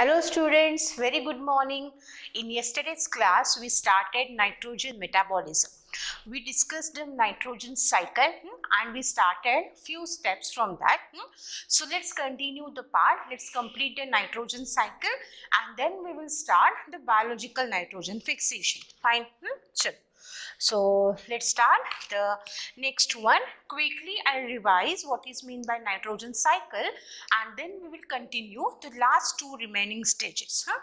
Hello students, very good morning. In yesterday's class, we started nitrogen metabolism. We discussed the nitrogen cycle hmm, and we started few steps from that. hmm. So let's continue the part. Let's complete the nitrogen cycle and then we will start the biological nitrogen fixation. Fine. Hmm? So let's start the next one. Quickly I'll revise what is mean by nitrogen cycle and then we will continue the last two remaining stages. Huh?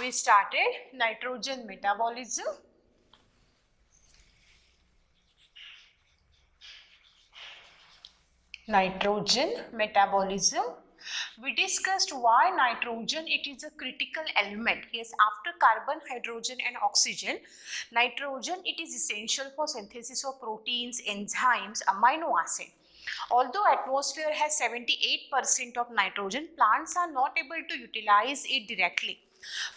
We started nitrogen metabolism. Nitrogen metabolism. We discussed why nitrogen it is a critical element. Yes, after carbon, hydrogen and oxygen, nitrogen it is essential for synthesis of proteins, enzymes, amino acid. Although atmosphere has 78% of nitrogen, plants are not able to utilize it directly.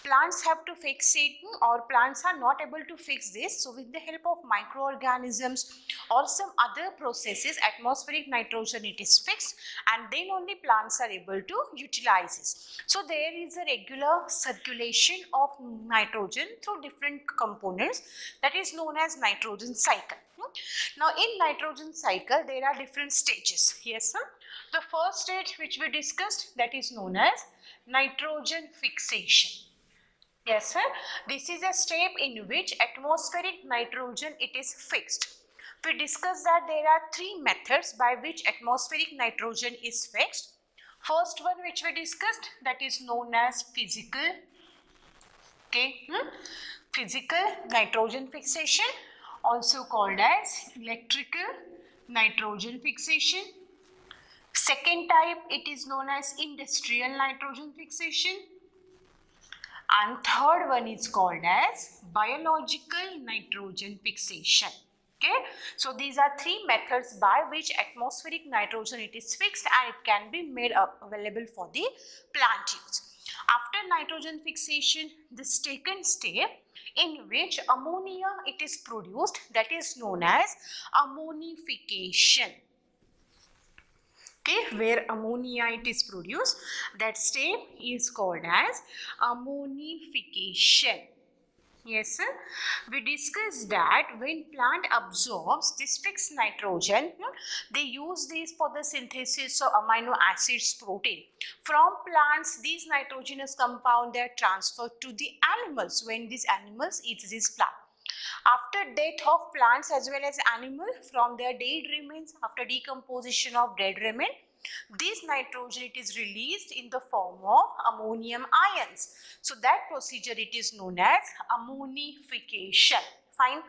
Plants have to fix it hmm, or plants are not able to fix this. So with the help of microorganisms or some other processes, atmospheric nitrogen it is fixed and then only plants are able to utilize it. So there is a regular circulation of nitrogen through different components that is known as nitrogen cycle. Hmm. Now in nitrogen cycle there are different stages. Yes sir. The first stage which we discussed that is known as nitrogen fixation. Yes sir. This is a step in which atmospheric nitrogen it is fixed. We discussed that there are three methods by which atmospheric nitrogen is fixed. First one which we discussed that is known as physical okay hmm? physical nitrogen fixation also called as electrical nitrogen fixation second type it is known as industrial nitrogen fixation. And third one is called as biological nitrogen fixation. Okay? So these are three methods by which atmospheric nitrogen it is fixed and it can be made available for the plant use. After nitrogen fixation the second step in which ammonia it is produced that is known as ammonification okay where ammonia it is produced. That step is called as ammonification. Yes sir. We discussed that when plant absorbs this fixed nitrogen they use this for the synthesis of amino acids protein. From plants these nitrogenous compound they are transferred to the animals. When these animals eat this plant after death of plants as well as animal from their dead remains after decomposition of dead remain this nitrogen it is released in the form of ammonium ions. So that procedure it is known as ammonification fine.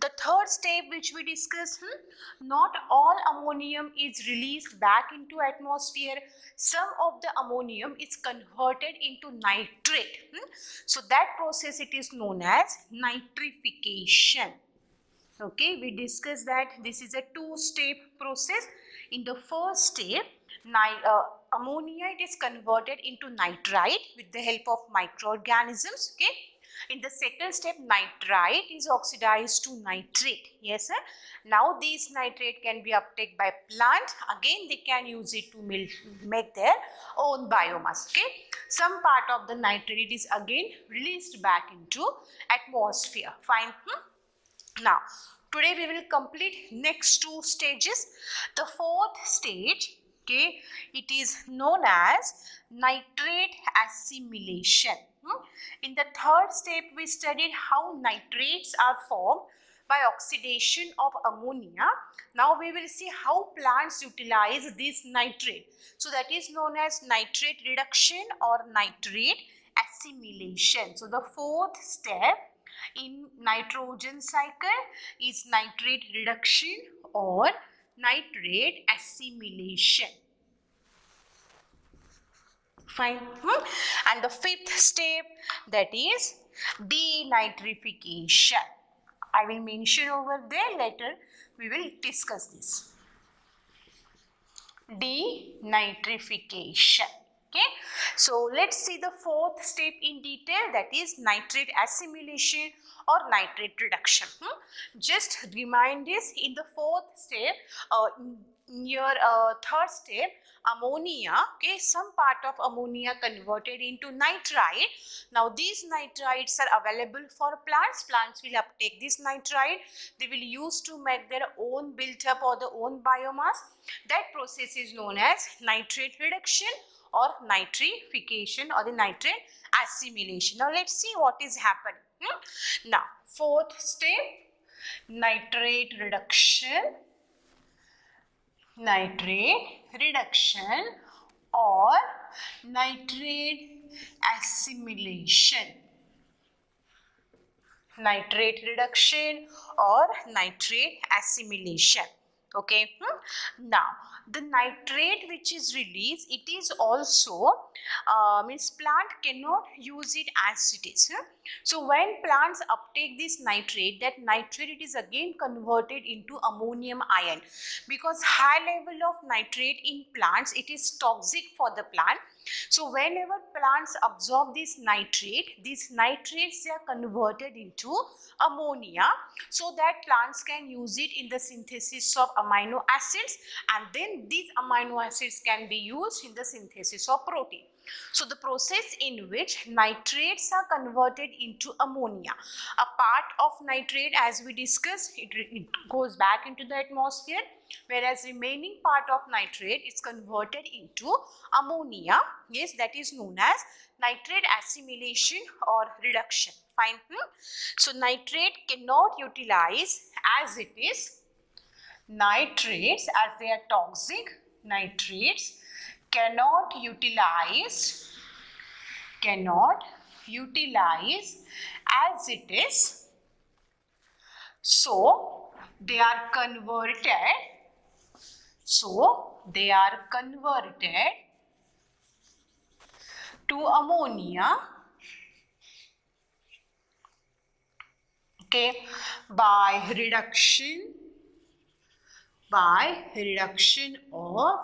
The third step which we discussed hmm, not all ammonium is released back into atmosphere. Some of the ammonium is converted into nitrate hmm. so that process it is known as nitrification. Okay we discussed that this is a two step process. In the first step uh, ammonia it is converted into nitrite with the help of microorganisms okay in the second step nitrite is oxidized to nitrate. Yes sir. Now this nitrate can be uptake by plant. Again they can use it to make their own biomass okay? Some part of the nitrate is again released back into atmosphere. Fine hmm? now today we will complete next two stages. The fourth stage okay it is known as nitrate assimilation? In the third step we studied how nitrates are formed by oxidation of ammonia. Now we will see how plants utilize this nitrate. So that is known as nitrate reduction or nitrate assimilation. So the fourth step in nitrogen cycle is nitrate reduction or nitrate assimilation. Fine. Hmm? And the fifth step that is denitrification. I will mention over there later. We will discuss this. Denitrification. Okay. So let's see the fourth step in detail that is nitrate assimilation or nitrate reduction. Hmm? Just remind this in the fourth step, uh, your uh, third step ammonia okay some part of ammonia converted into nitrite now these nitrites are available for plants. Plants will uptake this nitrite they will use to make their own built up or their own biomass. That process is known as nitrate reduction or nitrification or the nitrate assimilation. Now let's see what is happening. Hmm? now fourth step nitrate reduction nitrate reduction or nitrate assimilation nitrate reduction or nitrate assimilation okay hmm? now the nitrate which is released it is also uh, means plant cannot use it as it is huh? so when plants uptake this nitrate that nitrate it is again converted into ammonium ion because high level of nitrate in plants it is toxic for the plant so whenever plants absorb this nitrate, these nitrates they are converted into ammonia so that plants can use it in the synthesis of amino acids and then these amino acids can be used in the synthesis of protein. So the process in which nitrates are converted into ammonia. A part of nitrate as we discussed, it, it goes back into the atmosphere whereas remaining part of nitrate is converted into ammonia. Yes, that is known as nitrate assimilation or reduction. Fine. Hmm? So nitrate cannot utilize as it is nitrates as they are toxic nitrates cannot utilize cannot utilize as it is. So they are converted. So they are converted to ammonia. Okay by reduction by reduction of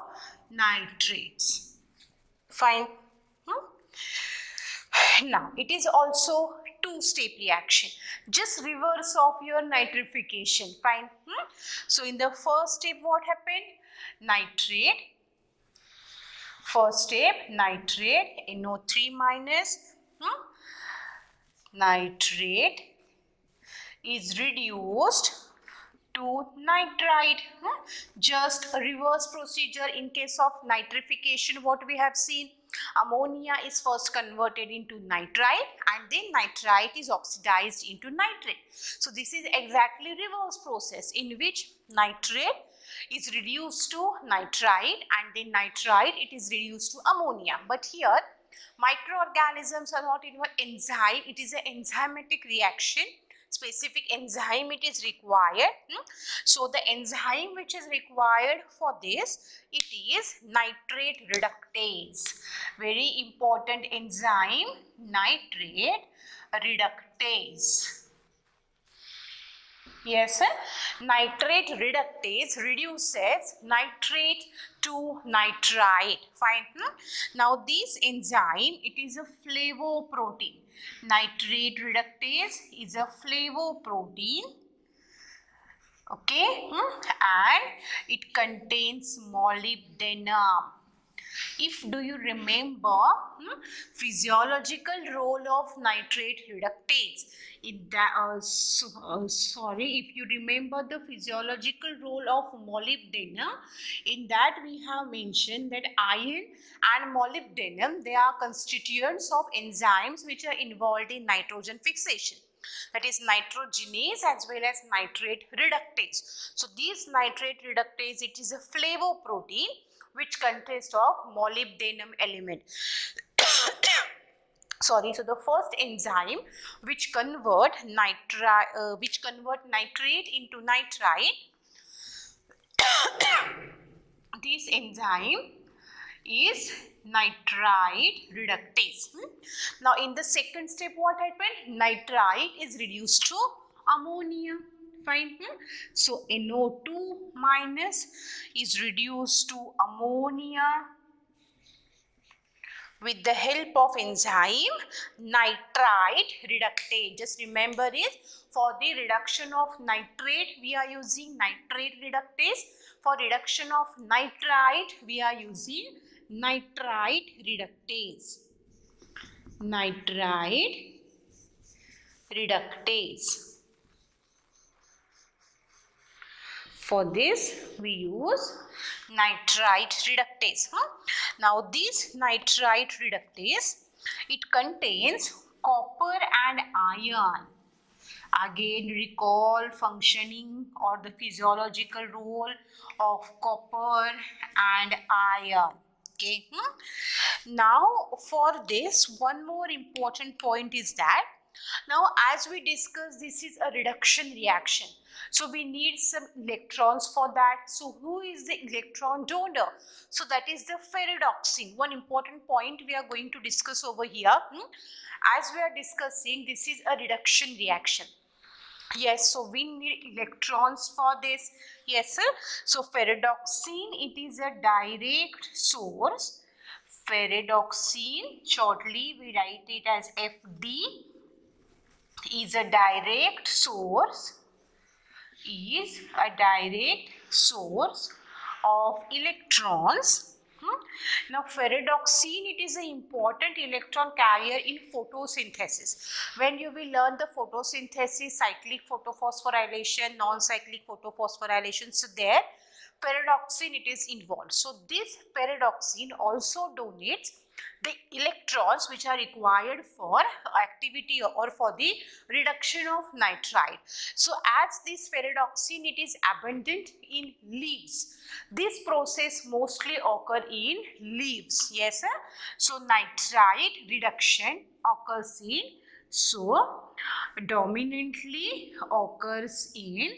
nitrates. Fine. Hmm? Now, it is also two-step reaction. Just reverse of your nitrification. Fine. Hmm? So, in the first step, what happened? Nitrate. First step, nitrate, NO3 minus. Hmm? Nitrate is reduced to nitrite. Hmm? Just a reverse procedure in case of nitrification what we have seen. Ammonia is first converted into nitrite and then nitrite is oxidized into nitrate. So this is exactly reverse process in which nitrate is reduced to nitrite and then nitrite it is reduced to ammonia. But here microorganisms are not even enzyme, it is an enzymatic reaction specific enzyme it is required. Hmm? So the enzyme which is required for this, it is nitrate reductase. Very important enzyme, nitrate reductase. Yes, nitrate reductase reduces nitrate to nitrite. Fine. Hmm? Now, this enzyme, it is a flavoprotein. Nitrate reductase is a flavoprotein. Okay. Hmm? And it contains molybdenum if do you remember hmm, physiological role of nitrate reductase in that uh, so, uh, sorry if you remember the physiological role of molybdenum in that we have mentioned that iron and molybdenum they are constituents of enzymes which are involved in nitrogen fixation that is nitrogenase as well as nitrate reductase so these nitrate reductase it is a flavoprotein which consists of molybdenum element. Sorry, so the first enzyme which convert nitri uh, which convert nitrate into nitrite this enzyme is nitrite reductase. Hmm? Now in the second step what happened? Nitrite is reduced to ammonia fine hmm? so NO2 minus is reduced to ammonia with the help of enzyme nitrite reductase just remember is for the reduction of nitrate we are using nitrate reductase for reduction of nitrite, we are using nitrite reductase. Nitrite reductase. For this, we use nitrite reductase. Now, this nitrite reductase, it contains copper and iron. Again, recall functioning or the physiological role of copper and iron. Okay. Hmm? Now, for this, one more important point is that now as we discussed, this is a reduction reaction. So we need some electrons for that. So who is the electron donor? So that is the ferredoxin. One important point we are going to discuss over here. Hmm? As we are discussing, this is a reduction reaction. Yes, so we need electrons for this. Yes, sir. So ferredoxin, it is a direct source. Ferredoxin, shortly we write it as FD, is a direct source is a direct source of electrons. Hmm? Now ferredoxin, it is an important electron carrier in photosynthesis. When you will learn the photosynthesis, cyclic photophosphorylation, non-cyclic photophosphorylation, so there ferredoxin it is involved. So this ferredoxin also donates the electrons which are required for activity or for the reduction of nitrite. So as this ferredoxin it is abundant in leaves. This process mostly occur in leaves. Yes sir. So nitrite reduction occurs in so dominantly occurs in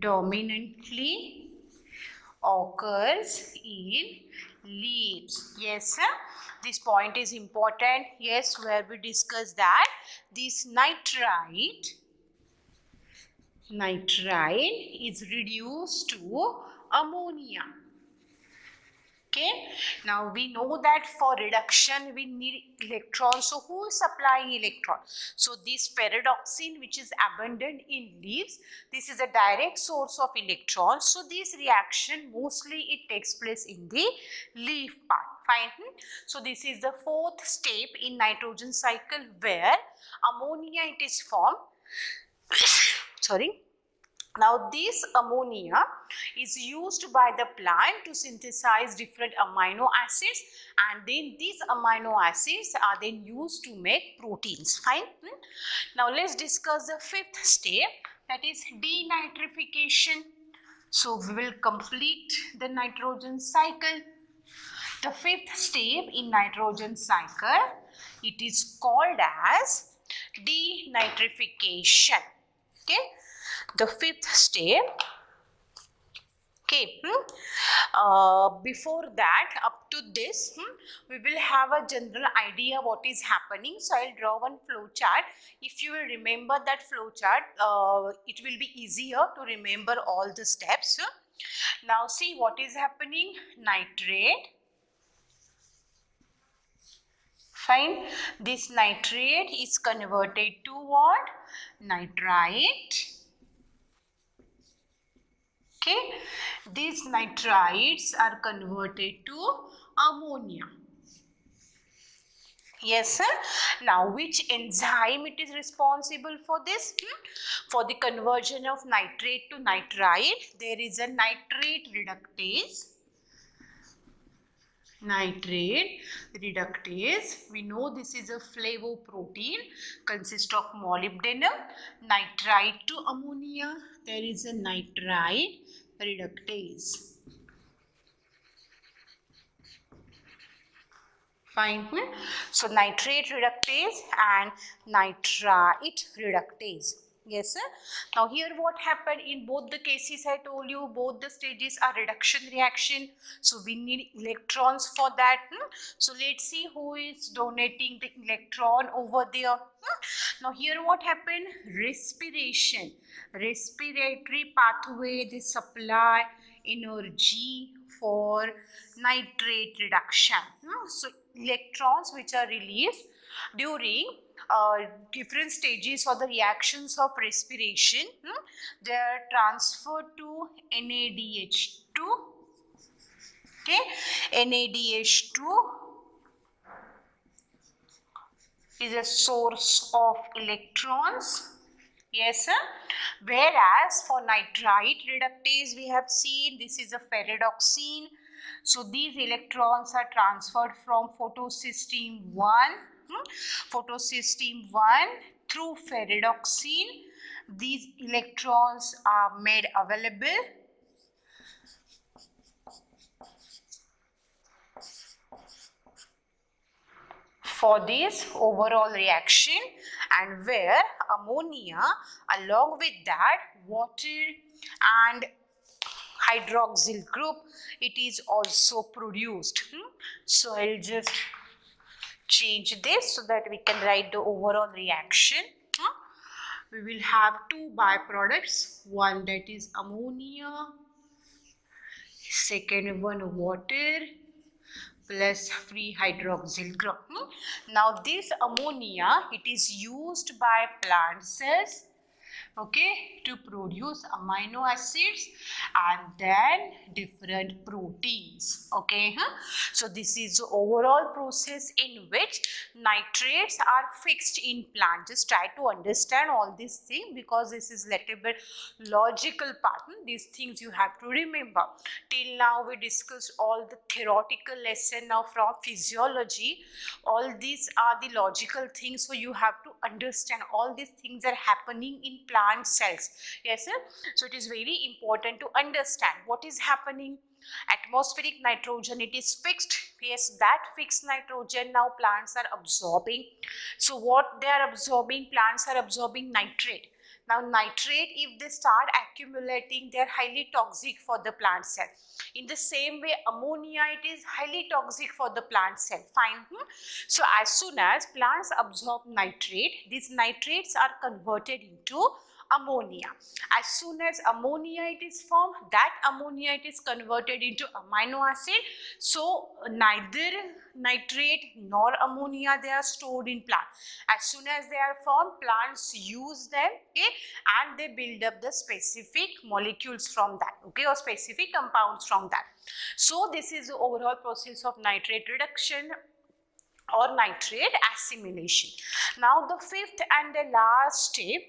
dominantly occurs in leaves. Yes, sir. This point is important. Yes, where we discuss that this nitrite, nitrite is reduced to ammonia. Okay. Now we know that for reduction we need electrons. So who is supplying electron? So this ferredoxin which is abundant in leaves, this is a direct source of electrons. So this reaction mostly it takes place in the leaf part. Fine. So this is the fourth step in nitrogen cycle where ammonia it is formed. Sorry now this ammonia is used by the plant to synthesize different amino acids and then these amino acids are then used to make proteins. Fine. Hmm? Now let's discuss the fifth step that is denitrification. So we will complete the nitrogen cycle. The fifth step in nitrogen cycle it is called as denitrification. Okay the fifth step. Okay hmm? uh, before that up to this hmm, we will have a general idea what is happening. So i'll draw one flow chart if you will remember that flow chart uh, it will be easier to remember all the steps. Now see what is happening. Nitrate. Fine. This nitrate is converted to what? Nitrite Okay, these nitrites are converted to ammonia. Yes, sir. Now, which enzyme it is responsible for this? Hmm? For the conversion of nitrate to nitrite, there is a nitrate reductase. Nitrate reductase. We know this is a flavoprotein, consists of molybdenum, nitrite to ammonia. There is a nitrite reductase. Fine. So nitrate reductase and nitrite reductase. Yes, sir. Now here what happened in both the cases I told you both the stages are reduction reaction. So we need electrons for that. Hmm? So let's see who is donating the electron over there. Hmm? Now here what happened? Respiration. Respiratory pathway they supply energy for nitrate reduction. Hmm? So electrons which are released during uh, different stages or the reactions of respiration. Hmm? They are transferred to NADH2. Okay, NADH2 is a source of electrons. Yes, sir. Whereas for nitrite reductase, we have seen this is a ferredoxin. So these electrons are transferred from photosystem 1 photosystem 1 through ferredoxin. These electrons are made available for this overall reaction and where ammonia along with that water and hydroxyl group it is also produced hmm? so i'll just change this so that we can write the overall reaction. We will have two byproducts, one that is ammonia, second one water plus free hydroxyl group. Hmm? Now this ammonia, it is used by plant cells okay to produce amino acids and then different proteins okay huh? so this is the overall process in which nitrates are fixed in plant. Just try to understand all these things because this is little bit logical pattern hmm? these things you have to remember. Till now we discussed all the theoretical lesson now from physiology. All these are the logical things so you have to understand all these things are happening in plant plant cells. Yes, sir? So it is very important to understand what is happening. Atmospheric nitrogen, it is fixed. Yes, that fixed nitrogen now plants are absorbing. So what they are absorbing, plants are absorbing nitrate. Now nitrate, if they start accumulating, they are highly toxic for the plant cell. In the same way, ammonia, it is highly toxic for the plant cell. Fine. Hmm? So as soon as plants absorb nitrate, these nitrates are converted into ammonia. As soon as ammonia it is formed, that ammonia it is converted into amino acid. So neither nitrate nor ammonia they are stored in plant. As soon as they are formed, plants use them okay, and they build up the specific molecules from that okay or specific compounds from that. So this is the overall process of nitrate reduction or nitrate assimilation. Now the fifth and the last step?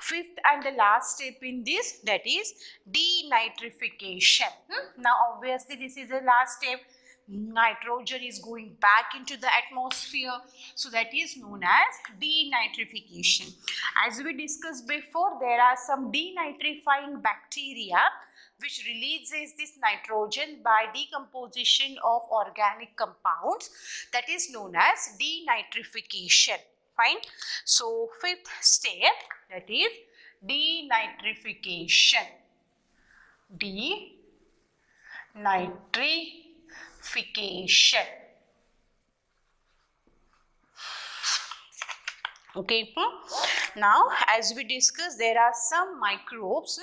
Fifth and the last step in this that is denitrification. Hmm? Now obviously this is the last step. Nitrogen is going back into the atmosphere. So that is known as denitrification. As we discussed before there are some denitrifying bacteria which releases this nitrogen by decomposition of organic compounds. That is known as denitrification fine. So fifth step that is denitrification. Denitrification. Okay hmm. now as we discussed there are some microbes.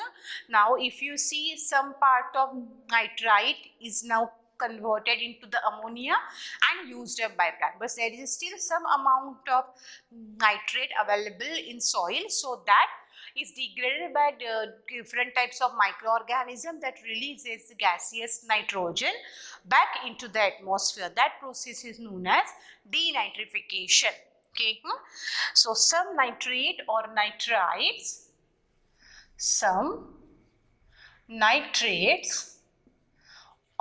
Now if you see some part of nitrite is now converted into the ammonia and used up by plant. But there is still some amount of nitrate available in soil so that is degraded by different types of microorganism that releases the gaseous nitrogen back into the atmosphere. That process is known as denitrification. Okay. Hmm? So some nitrate or nitrites, some nitrates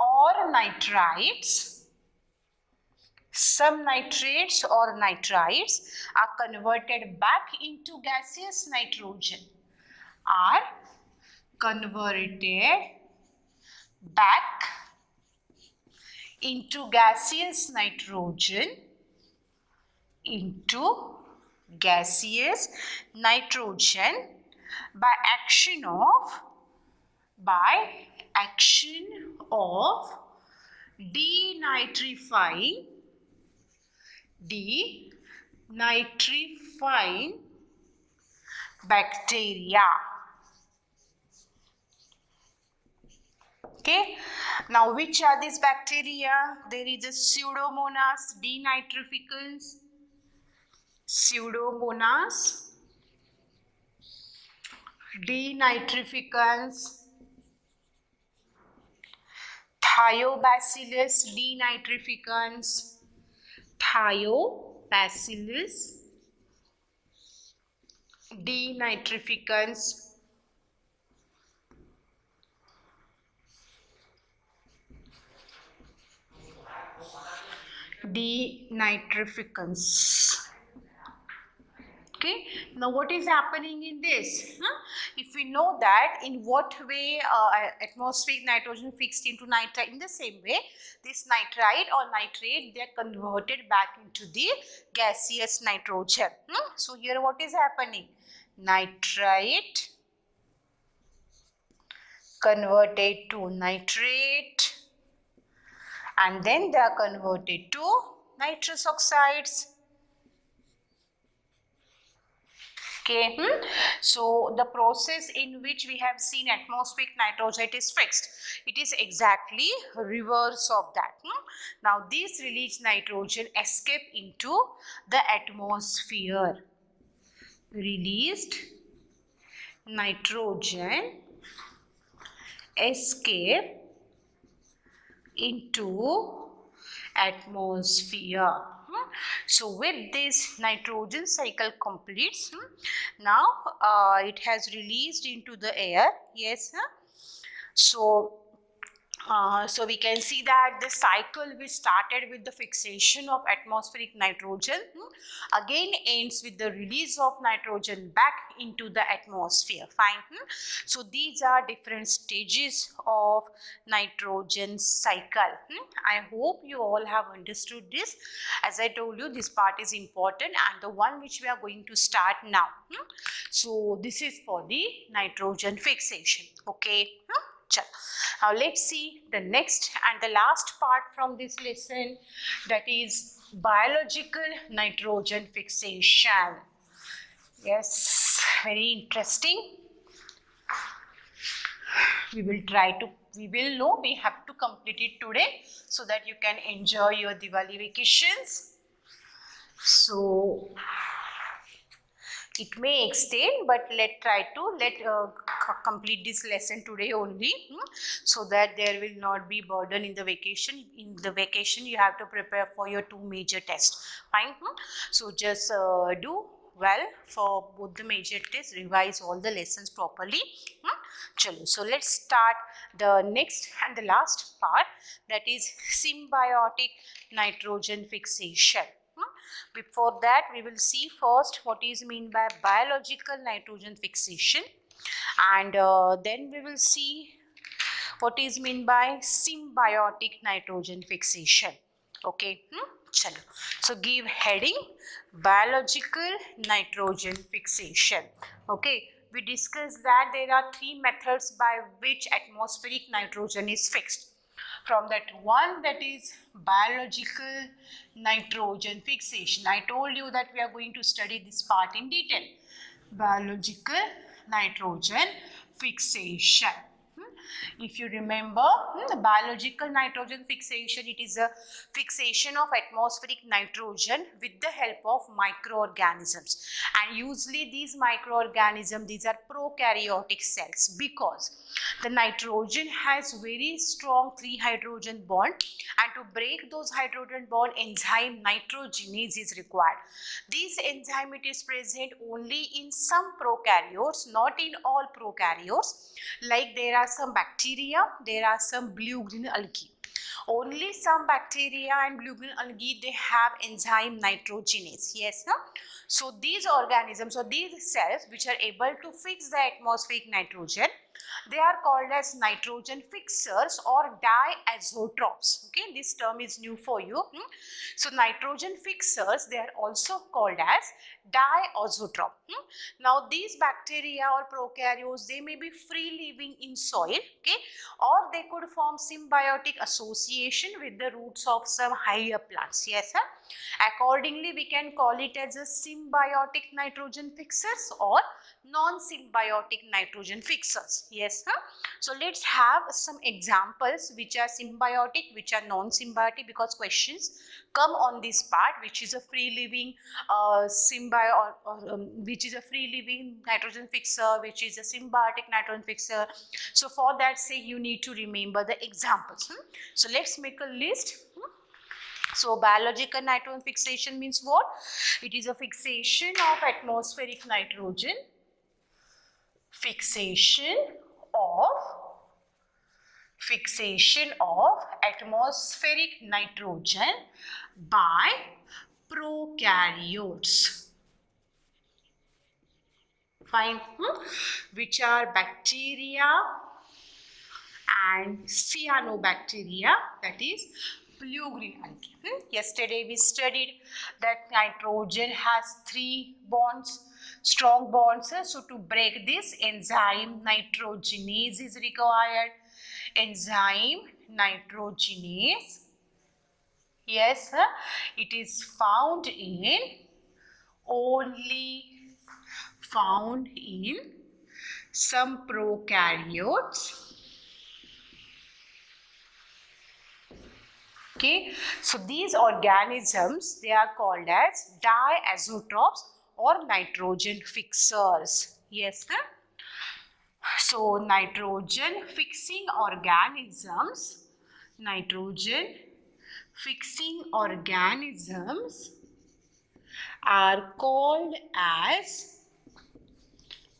or nitrites, some nitrates or nitrites are converted back into gaseous nitrogen. Are converted back into gaseous nitrogen into gaseous nitrogen by action of by action of denitrifying denitrifying bacteria Okay. Now, which are these bacteria? There is a Pseudomonas denitrificans. Pseudomonas denitrificans. Thiobacillus denitrificans. Thiobacillus denitrificans denitrificans okay now what is happening in this huh? if we know that in what way uh, atmospheric nitrogen fixed into nitrite in the same way this nitrite or nitrate they are converted back into the gaseous nitrogen hmm? so here what is happening nitrite converted to nitrate and then they are converted to nitrous oxides. Okay, hmm? so the process in which we have seen atmospheric nitrogen is fixed. It is exactly reverse of that. Hmm? Now, these released nitrogen escape into the atmosphere. Released nitrogen escape into atmosphere. So with this nitrogen cycle completes, now uh, it has released into the air. Yes. So uh, so we can see that the cycle which started with the fixation of atmospheric nitrogen hmm, again ends with the release of nitrogen back into the atmosphere fine hmm? so these are different stages of nitrogen cycle hmm? i hope you all have understood this as i told you this part is important and the one which we are going to start now so this is for the nitrogen fixation okay Now let's see the next and the last part from this lesson that is biological nitrogen fixation. Yes, very interesting. We will try to, we will know we have to complete it today so that you can enjoy your Diwali vacations. So, it may extend but let try to let uh, complete this lesson today only hmm? so that there will not be burden in the vacation in the vacation you have to prepare for your two major tests fine hmm? so just uh, do well for both the major tests revise all the lessons properly hmm? Chalo. so let's start the next and the last part that is symbiotic nitrogen fixation before that, we will see first what is mean by biological nitrogen fixation and uh, then we will see what is mean by symbiotic nitrogen fixation. Okay, hmm? Chalo. So give heading biological nitrogen fixation. Okay, we discussed that there are three methods by which atmospheric nitrogen is fixed from that one that is biological nitrogen fixation. I told you that we are going to study this part in detail. Biological nitrogen fixation. If you remember, hmm, the biological nitrogen fixation, it is a fixation of atmospheric nitrogen with the help of microorganisms. And usually these microorganisms, these are prokaryotic cells because the nitrogen has very strong three hydrogen bond and to break those hydrogen bond enzyme nitrogenase is required. This enzyme it is present only in some prokaryotes, not in all prokaryotes. Like there are some there are some blue-green algae. Only some bacteria and blue-green algae, they have enzyme nitrogenase. Yes, no? So these organisms or these cells which are able to fix the atmospheric nitrogen, they are called as nitrogen fixers or diazotrophs. Okay, this term is new for you. Hmm? So nitrogen fixers, they are also called as diazotroph. Hmm? Now these bacteria or prokaryotes, they may be free living in soil, okay, or they could form symbiotic association with the roots of some higher plants. Yes, sir? Accordingly, we can call it as a symbiotic nitrogen fixers or non-symbiotic nitrogen fixers. Yes, huh? So let's have some examples which are symbiotic, which are non-symbiotic because questions come on this part which is a free living uh, symbiotic or, um, which is a free living nitrogen fixer, which is a symbiotic nitrogen fixer. So for that say you need to remember the examples. Hmm? So let's make a list. Hmm? So biological nitrogen fixation means what? It is a fixation of atmospheric nitrogen. Fixation of fixation of atmospheric nitrogen by prokaryotes. Fine. Hmm? Which are bacteria and cyanobacteria that is blue green algae. Hmm? Yesterday we studied that nitrogen has three bonds, strong bonds. Eh? So to break this enzyme nitrogenase is required. Enzyme nitrogenase. Yes, it is found in only found in some prokaryotes okay so these organisms they are called as diazotrophs or nitrogen fixers yes huh? so nitrogen fixing organisms nitrogen fixing organisms are called as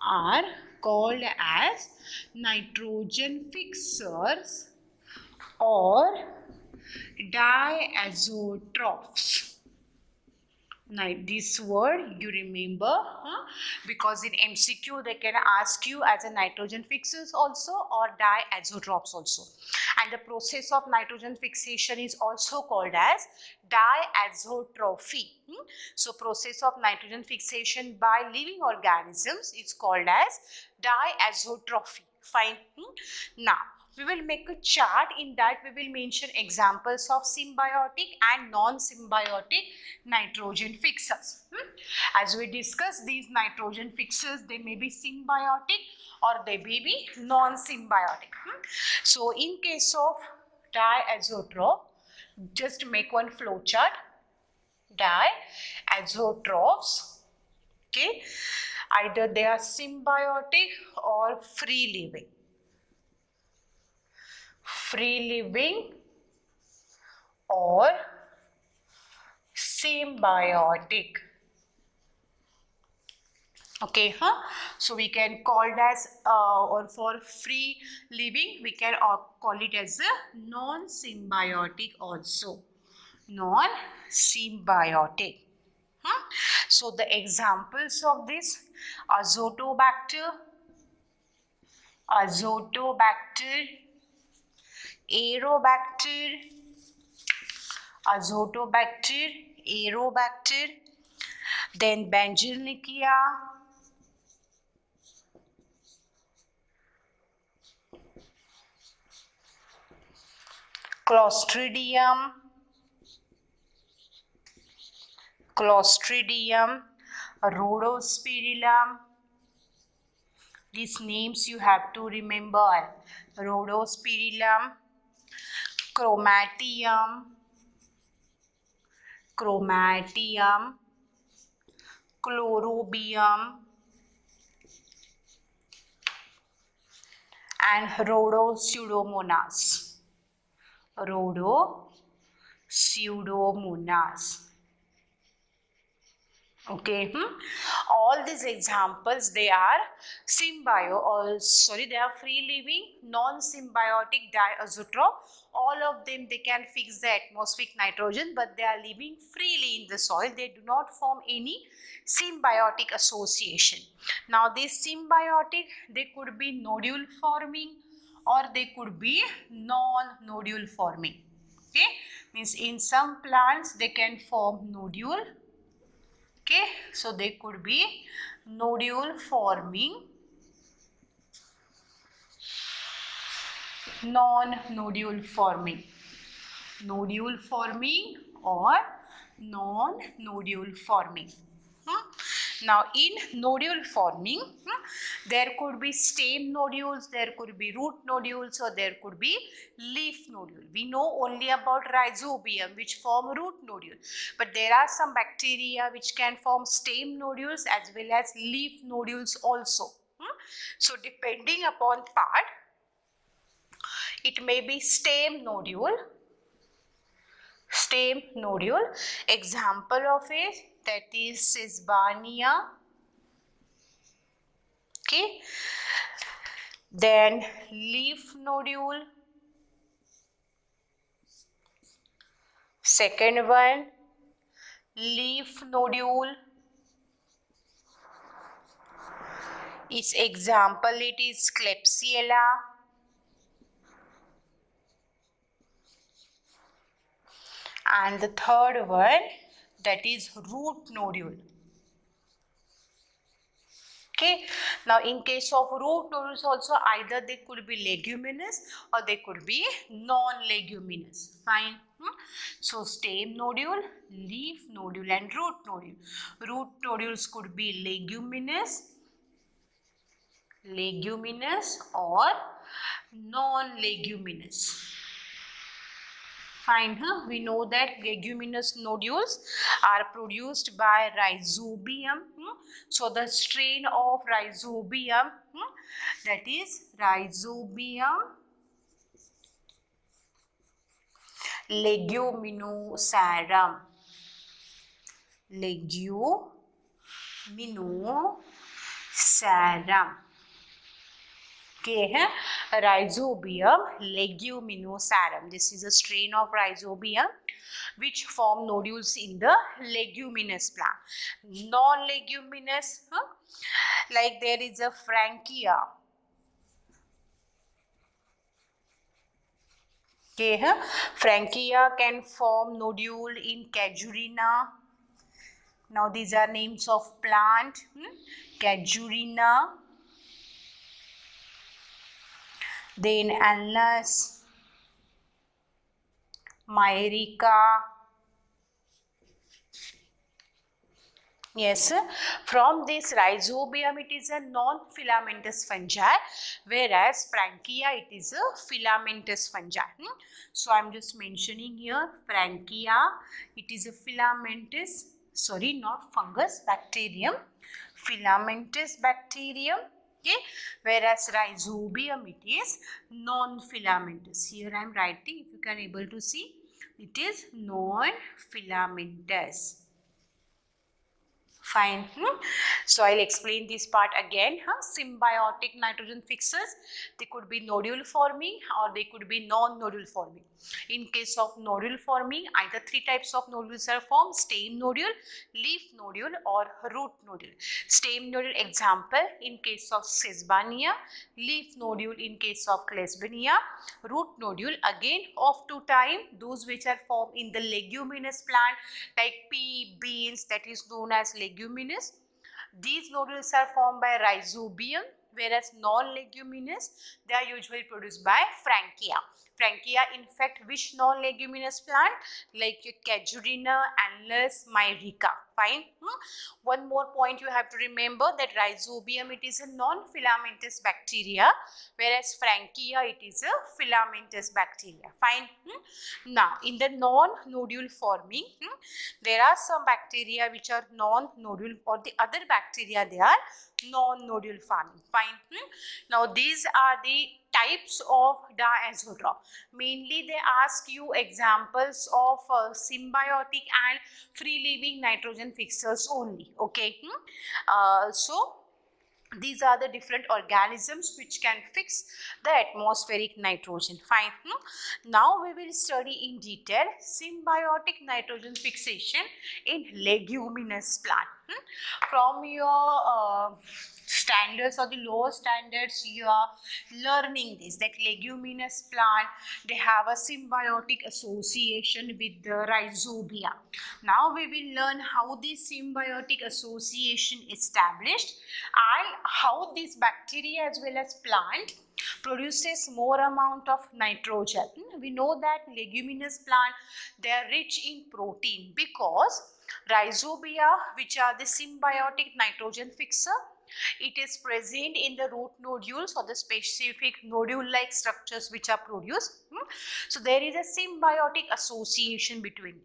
are called as nitrogen fixers or diazotrophs. Now this word you remember huh? because in MCQ they can ask you as a nitrogen fixers also or diazotrophs also. And the process of nitrogen fixation is also called as diazotrophy. Hmm? So process of nitrogen fixation by living organisms is called as diazotrophy. Fine. Hmm? Now we will make a chart in that we will mention examples of symbiotic and non-symbiotic nitrogen fixers. Hmm? As we discussed these nitrogen fixers they may be symbiotic or they may be non-symbiotic. Hmm? So in case of diazotroph just make one flow chart diazotrophs okay either they are symbiotic or free living free living or symbiotic. Okay huh? So we can call it as uh, or for free living we can uh, call it as a non symbiotic also. Non symbiotic huh? so the examples of this azotobacter azotobacter aerobacter azotobacter aerobacter then Beijerinckia Clostridium, Clostridium, Rhodospirillum. These names you have to remember. Rhodospirillum, Chromatium, Chromatium, Chlorobium, and Rhodopseudomonas. Rhodopseudomonas. Okay, hmm? all these examples they are symbio or sorry they are free living non-symbiotic diazotroph. All of them they can fix the atmospheric nitrogen but they are living freely in the soil. They do not form any symbiotic association. Now this symbiotic they could be nodule forming or they could be non-nodule forming. Okay, means in some plants they can form nodule. Okay, so they could be nodule forming, non-nodule forming, nodule forming or non-nodule forming. Hmm? Now in nodule forming, hmm, there could be stem nodules, there could be root nodules or there could be leaf nodule. We know only about rhizobium which form root nodule. But there are some bacteria which can form stem nodules as well as leaf nodules also. Hmm. So depending upon part, it may be stem nodule stem nodule. Example of it that is Sesbania. Okay. Then leaf nodule. Second one leaf nodule. Its example it is Klebsiella. and the third one that is root nodule okay? Now in case of root nodules also either they could be leguminous or they could be non-leguminous. Fine hmm? so stem nodule leaf nodule and root nodule. Root nodules could be leguminous leguminous or non-leguminous Fine, huh? We know that leguminous nodules are produced by rhizobium. Hmm? So the strain of rhizobium hmm? that is rhizobium leguminosarum. Leguminosarum के हैं rhizobium leguminosarum this is a strain of rhizobium which form nodules in the leguminous plant non leguminous like there is a frankia के है. Frankia can form nodule in casuarina now these are names of plant casuarina then Alnus, Myrica. Yes, from this rhizobium it is a non-filamentous fungi whereas Frankia it is a filamentous fungi. Hmm? So I am just mentioning here Frankia it is a filamentous sorry not fungus bacterium filamentous bacterium okay? Whereas rhizobium it is non-filamentous. Here i am writing if you can able to see it is non-filamentous Fine. Hmm? So I'll explain this part again. Huh? Symbiotic nitrogen fixers, they could be nodule forming or they could be non-nodule forming. In case of nodule forming, either three types of nodules are formed, stem nodule, leaf nodule or root nodule. Stem nodule example in case of Sesbania, leaf nodule in case of Klebsiella, root nodule again of two time, those which are formed in the leguminous plant like pea, beans that is known as leguminous leguminous. These nodules are formed by rhizobium whereas non-leguminous they are usually produced by frankia. Frankia infect which non-leguminous plant like your Casuarina, Alnus, Myrica. Fine. Hmm? One more point you have to remember that Rhizobium it is a non-filamentous bacteria whereas Frankia it is a filamentous bacteria. Fine. Hmm? Now in the non-nodule forming hmm, there are some bacteria which are non-nodule or the other bacteria they are non-nodule farming. Fine. Hmm? Now these are the types of diazotroph. Mainly they ask you examples of uh, symbiotic and free-living nitrogen fixers only. Okay. Hmm? Uh, so these are the different organisms which can fix the atmospheric nitrogen. Fine. Hmm? Now we will study in detail symbiotic nitrogen fixation in leguminous plant. From your uh, standards or the lower standards you are learning this. That leguminous plant they have a symbiotic association with the rhizobia. Now we will learn how this symbiotic association established and how this bacteria as well as plant produces more amount of nitrogen. We know that leguminous plant they are rich in protein because rhizobia which are the symbiotic nitrogen fixer it is present in the root nodules or the specific nodule-like structures which are produced. Hmm? So there is a symbiotic association between.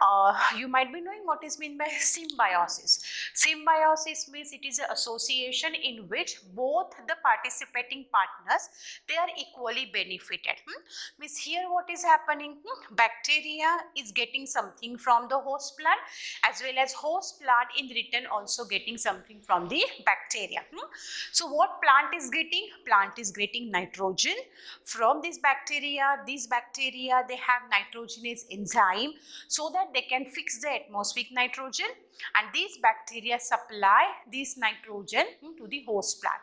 Uh, you might be knowing what is meant by symbiosis. Symbiosis means it is an association in which both the participating partners they are equally benefited. Hmm? Means here what is happening? Hmm? Bacteria is getting something from the host plant as well as host plant in return also getting something from the bacteria. Hmm? So what plant is getting? Plant is getting nitrogen from this bacteria. These bacteria they have nitrogenase enzyme so that they can fix the atmospheric nitrogen and these bacteria supply this nitrogen to the host plant.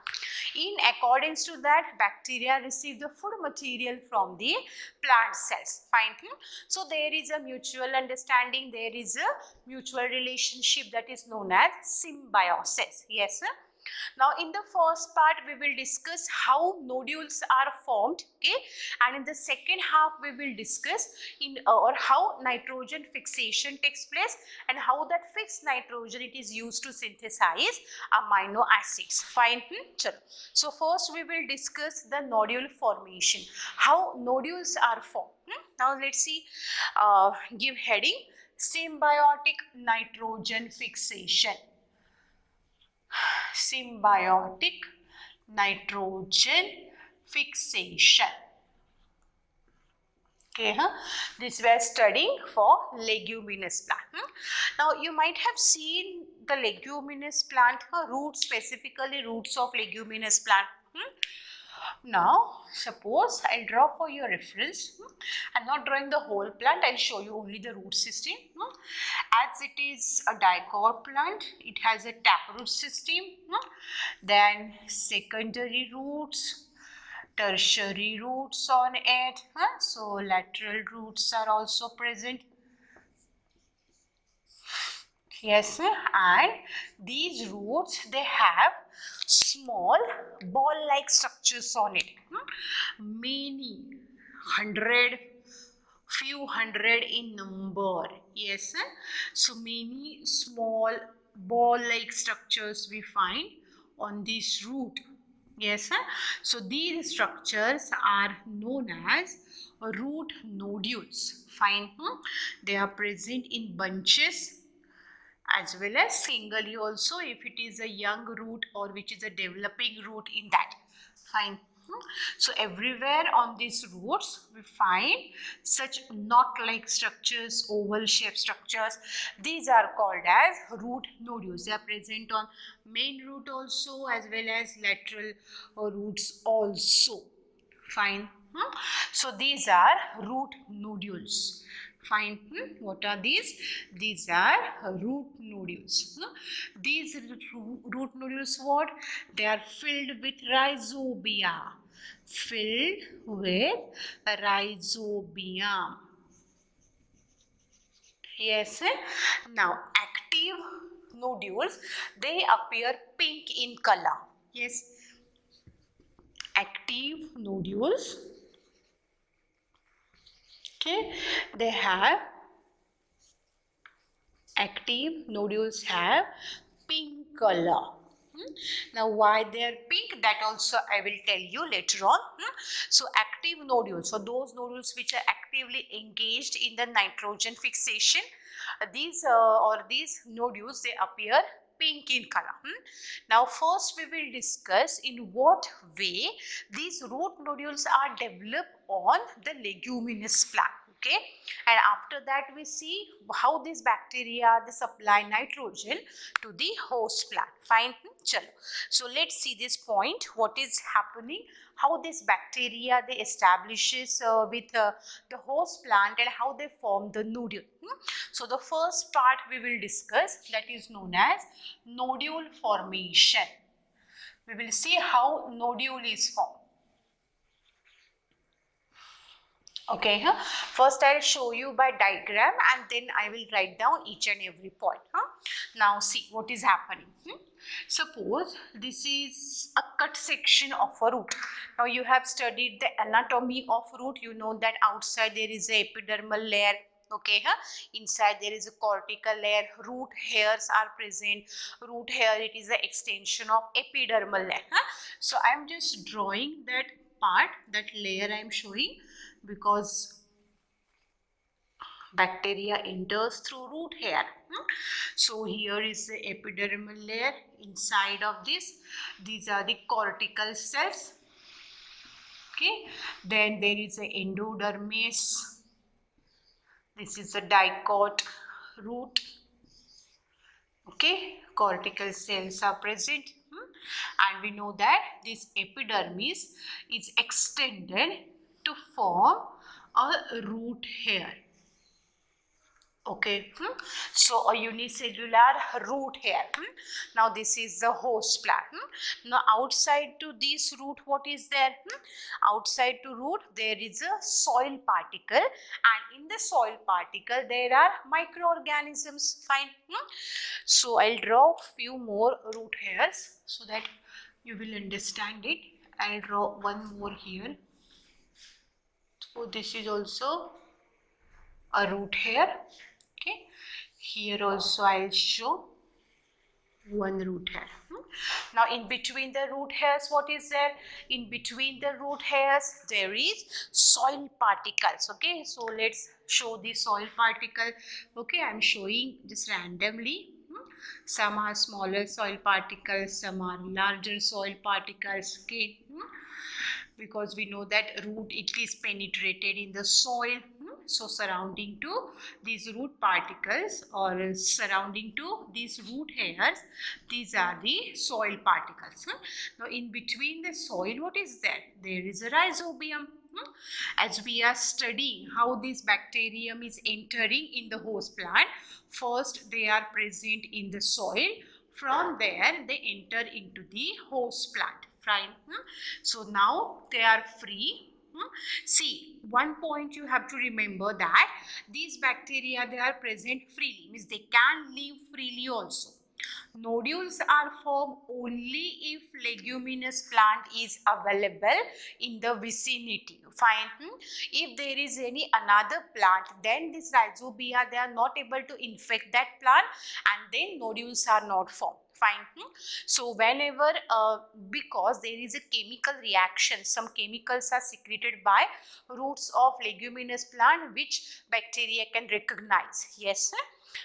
In accordance to that, bacteria receive the food material from the plant cells. Fine. So there is a mutual understanding, there is a mutual relationship that is known as symbiosis. Yes. Sir? Now in the first part we will discuss how nodules are formed okay and in the second half we will discuss in uh, or how nitrogen fixation takes place and how that fixed nitrogen it is used to synthesize amino acids fine hmm? so first we will discuss the nodule formation how nodules are formed hmm? now let's see uh, give heading symbiotic nitrogen fixation symbiotic nitrogen fixation. Okay, huh? this we are studying for leguminous plant. Hmm? Now you might have seen the leguminous plant, huh? roots specifically roots of leguminous plant. Hmm? Now, suppose I'll draw for your reference. Hmm? I'm not drawing the whole plant. I'll show you only the root system. Hmm? As it is a dicot plant, it has a taproot system. Hmm? Then secondary roots, tertiary roots on it. So lateral roots are also present. Yes, and these roots, they have small ball-like structures on it. Hmm? Many, hundred, few hundred in number. Yes, sir? so many small ball-like structures we find on this root. Yes, sir? so these structures are known as root nodules. Fine, hmm? they are present in bunches as well as singly also if it is a young root or which is a developing root in that. Fine. Hmm? So everywhere on these roots we find such knot like structures oval shaped structures. These are called as root nodules. They are present on main root also as well as lateral uh, roots also. Fine. Hmm? So these are root nodules Fine. Hmm? What are these? These are root nodules. Hmm? These root nodules what? They are filled with rhizobia. Filled with rhizobium. Yes. Now active nodules, they appear pink in color. Yes. Active nodules okay they have active nodules have pink color hmm? now why they are pink that also i will tell you later on hmm? so active nodules so those nodules which are actively engaged in the nitrogen fixation these uh, or these nodules they appear pink in color. Hmm? Now first we will discuss in what way these root nodules are developed on the leguminous plant okay and after that we see how these bacteria they supply nitrogen to the host plant fine chalo so let's see this point what is happening how this bacteria they establishes uh, with uh, the host plant and how they form the nodule. Hmm? so the first part we will discuss that is known as nodule formation. We will see how nodule is formed okay huh? first i'll show you by diagram and then i will write down each and every point huh? now see what is happening hmm? suppose this is a cut section of a root now you have studied the anatomy of root you know that outside there is a epidermal layer okay huh? inside there is a cortical layer root hairs are present root hair it is the extension of epidermal layer huh? so i'm just drawing that part that layer i'm showing because bacteria enters through root hair. Hmm? so here is the epidermal layer inside of this. These are the cortical cells. Okay? Then there is a endodermis. This is a dicot root. Okay? Cortical cells are present. Hmm? and we know that this epidermis is extended to form a root hair okay hmm? so a unicellular root hair hmm? now this is the host plant hmm? now outside to this root what is there hmm? outside to root there is a soil particle and in the soil particle there are microorganisms fine hmm? so i'll draw few more root hairs so that you will understand it i'll draw one more here so this is also a root hair okay. Here also I'll show one root hair hmm? now in between the root hairs what is there? In between the root hairs there is soil particles. Okay. So let's show the soil particle. Okay. I'm showing just randomly. Hmm? some are smaller soil particles some are larger soil particles. Okay. Hmm? Because we know that root it is penetrated in the soil hmm? so surrounding to these root particles or surrounding to these root hairs these are the soil particles hmm? now in between the soil what is that? There is a rhizobium hmm? as we are studying how this bacterium is entering in the host plant first they are present in the soil from there they enter into the host plant fine so now they are free Hmm? See, one point you have to remember that these bacteria, they are present freely, means they can live freely also. Nodules are formed only if leguminous plant is available in the vicinity. Fine. Hmm? If there is any another plant, then this rhizobia, they are not able to infect that plant and then nodules are not formed fine hmm? so whenever uh, because there is a chemical reaction some chemicals are secreted by roots of leguminous plant which bacteria can recognize yes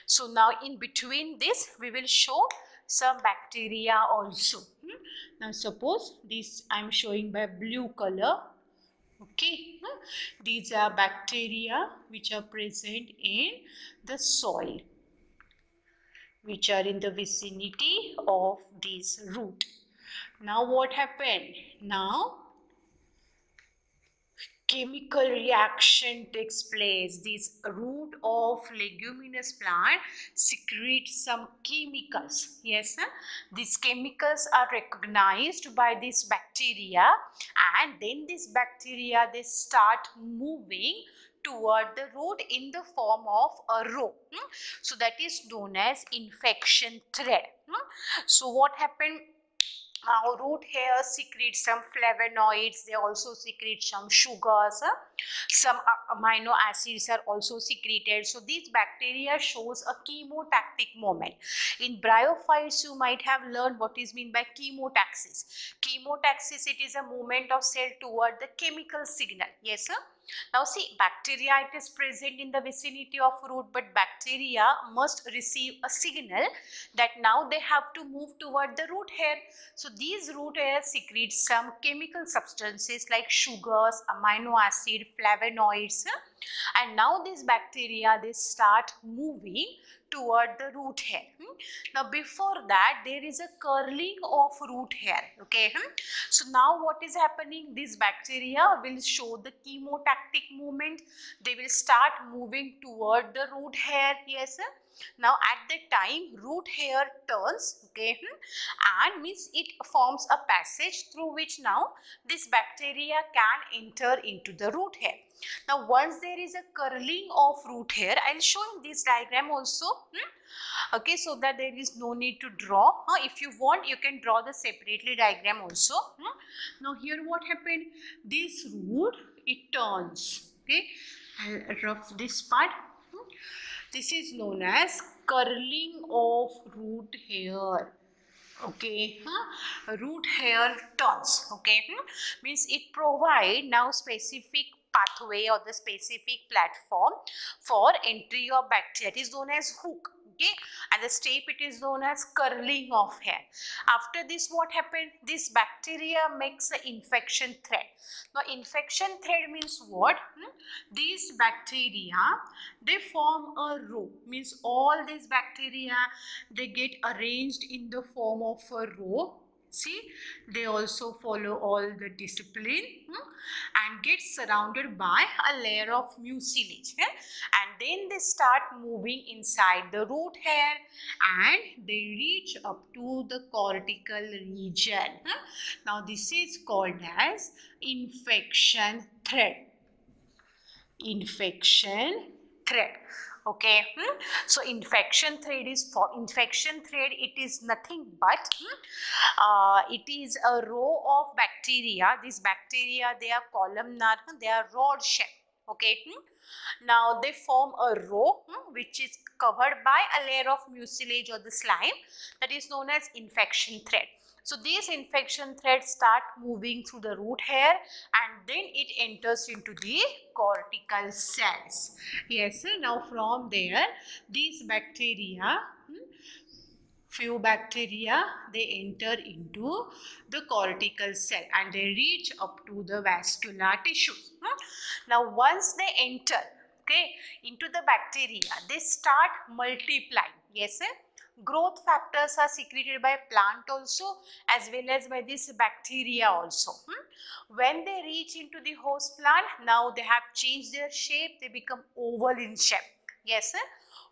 so now in between this we will show some bacteria also hmm? now suppose this i'm showing by blue color okay hmm? these are bacteria which are present in the soil which are in the vicinity of this root. Now what happened? Now chemical reaction takes place. This root of leguminous plant secretes some chemicals. Yes, these chemicals are recognized by this bacteria and then this bacteria they start moving toward the root in the form of a row. Hmm? So that is known as infection thread. Hmm? So what happened? Now root hair secretes some flavonoids, they also secrete some sugars, uh, some amino acids are also secreted. So these bacteria shows a chemotactic moment. In bryophytes you might have learned what is mean by chemotaxis. Chemotaxis it is a movement of cell toward the chemical signal. Yes sir? Now see bacteria it is present in the vicinity of root but bacteria must receive a signal that now they have to move toward the root hair. So these root hairs secrete some chemical substances like sugars, amino acid, flavonoids and now these bacteria they start moving toward the root hair. Hmm? Now before that there is a curling of root hair. Okay. Hmm? So now what is happening? These bacteria will show the chemotactic movement. They will start moving toward the root hair. Yes. Now at that time root hair turns okay hmm, and means it forms a passage through which now this bacteria can enter into the root hair. Now once there is a curling of root hair I will show in this diagram also hmm, okay so that there is no need to draw uh, if you want you can draw the separately diagram also hmm. now here what happened this root it turns okay I'll rough this part hmm. This is known as curling of root hair okay huh? root hair turns okay hmm? means it provide now specific pathway or the specific platform for entry of bacteria. Is known as hook okay? And the step it is known as curling of hair. After this what happened? This bacteria makes the infection thread. Now infection thread means what? Hmm? these bacteria they form a row. Means all these bacteria they get arranged in the form of a row see they also follow all the discipline hmm, and get surrounded by a layer of mucilage and then they start moving inside the root hair and they reach up to the cortical region now this is called as infection thread infection thread okay hmm? so infection thread is for infection thread it is nothing but hmm? uh, it is a row of bacteria these bacteria they are columnar they are rod shape okay hmm? now they form a row hmm, which is covered by a layer of mucilage or the slime that is known as infection thread so these infection threads start moving through the root hair and then it enters into the cortical cells. Yes, sir. now from there these bacteria hmm, few bacteria they enter into the cortical cell and they reach up to the vascular tissue Hmm. Now once they enter okay into the bacteria they start multiplying yes sir growth factors are secreted by plant also as well as by this bacteria also. Hmm? When they reach into the host plant, now they have changed their shape, they become oval in shape. Yes, sir?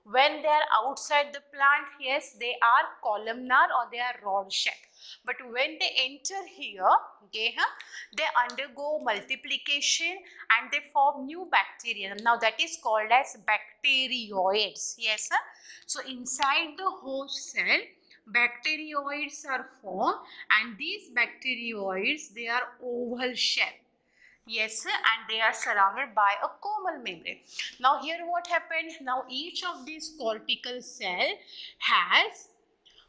When they are outside the plant, yes, they are columnar or they are rod shaped. But when they enter here, okay, huh, they undergo multiplication and they form new bacteria. Now that is called as bacterioids. Yes, huh? So inside the host cell, bacterioids are formed and these bacterioids, they are oval shape. Yes, and they are surrounded by a comal membrane. Now here what happened? Now each of these cortical cell has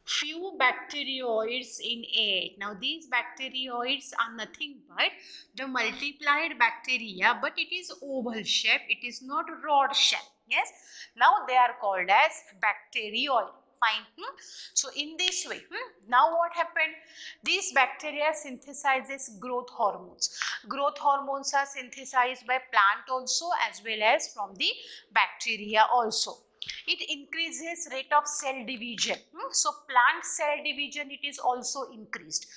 few bacterioids in it. Now these bacterioids are nothing but the multiplied bacteria but it is oval shape. It is not rod shape. Yes. Now they are called as bacterioid. Fine. Hmm? So in this way, hmm? now what happened? These bacteria synthesizes growth hormones. Growth hormones are synthesized by plant also as well as from the bacteria also it increases rate of cell division hmm? so plant cell division it is also increased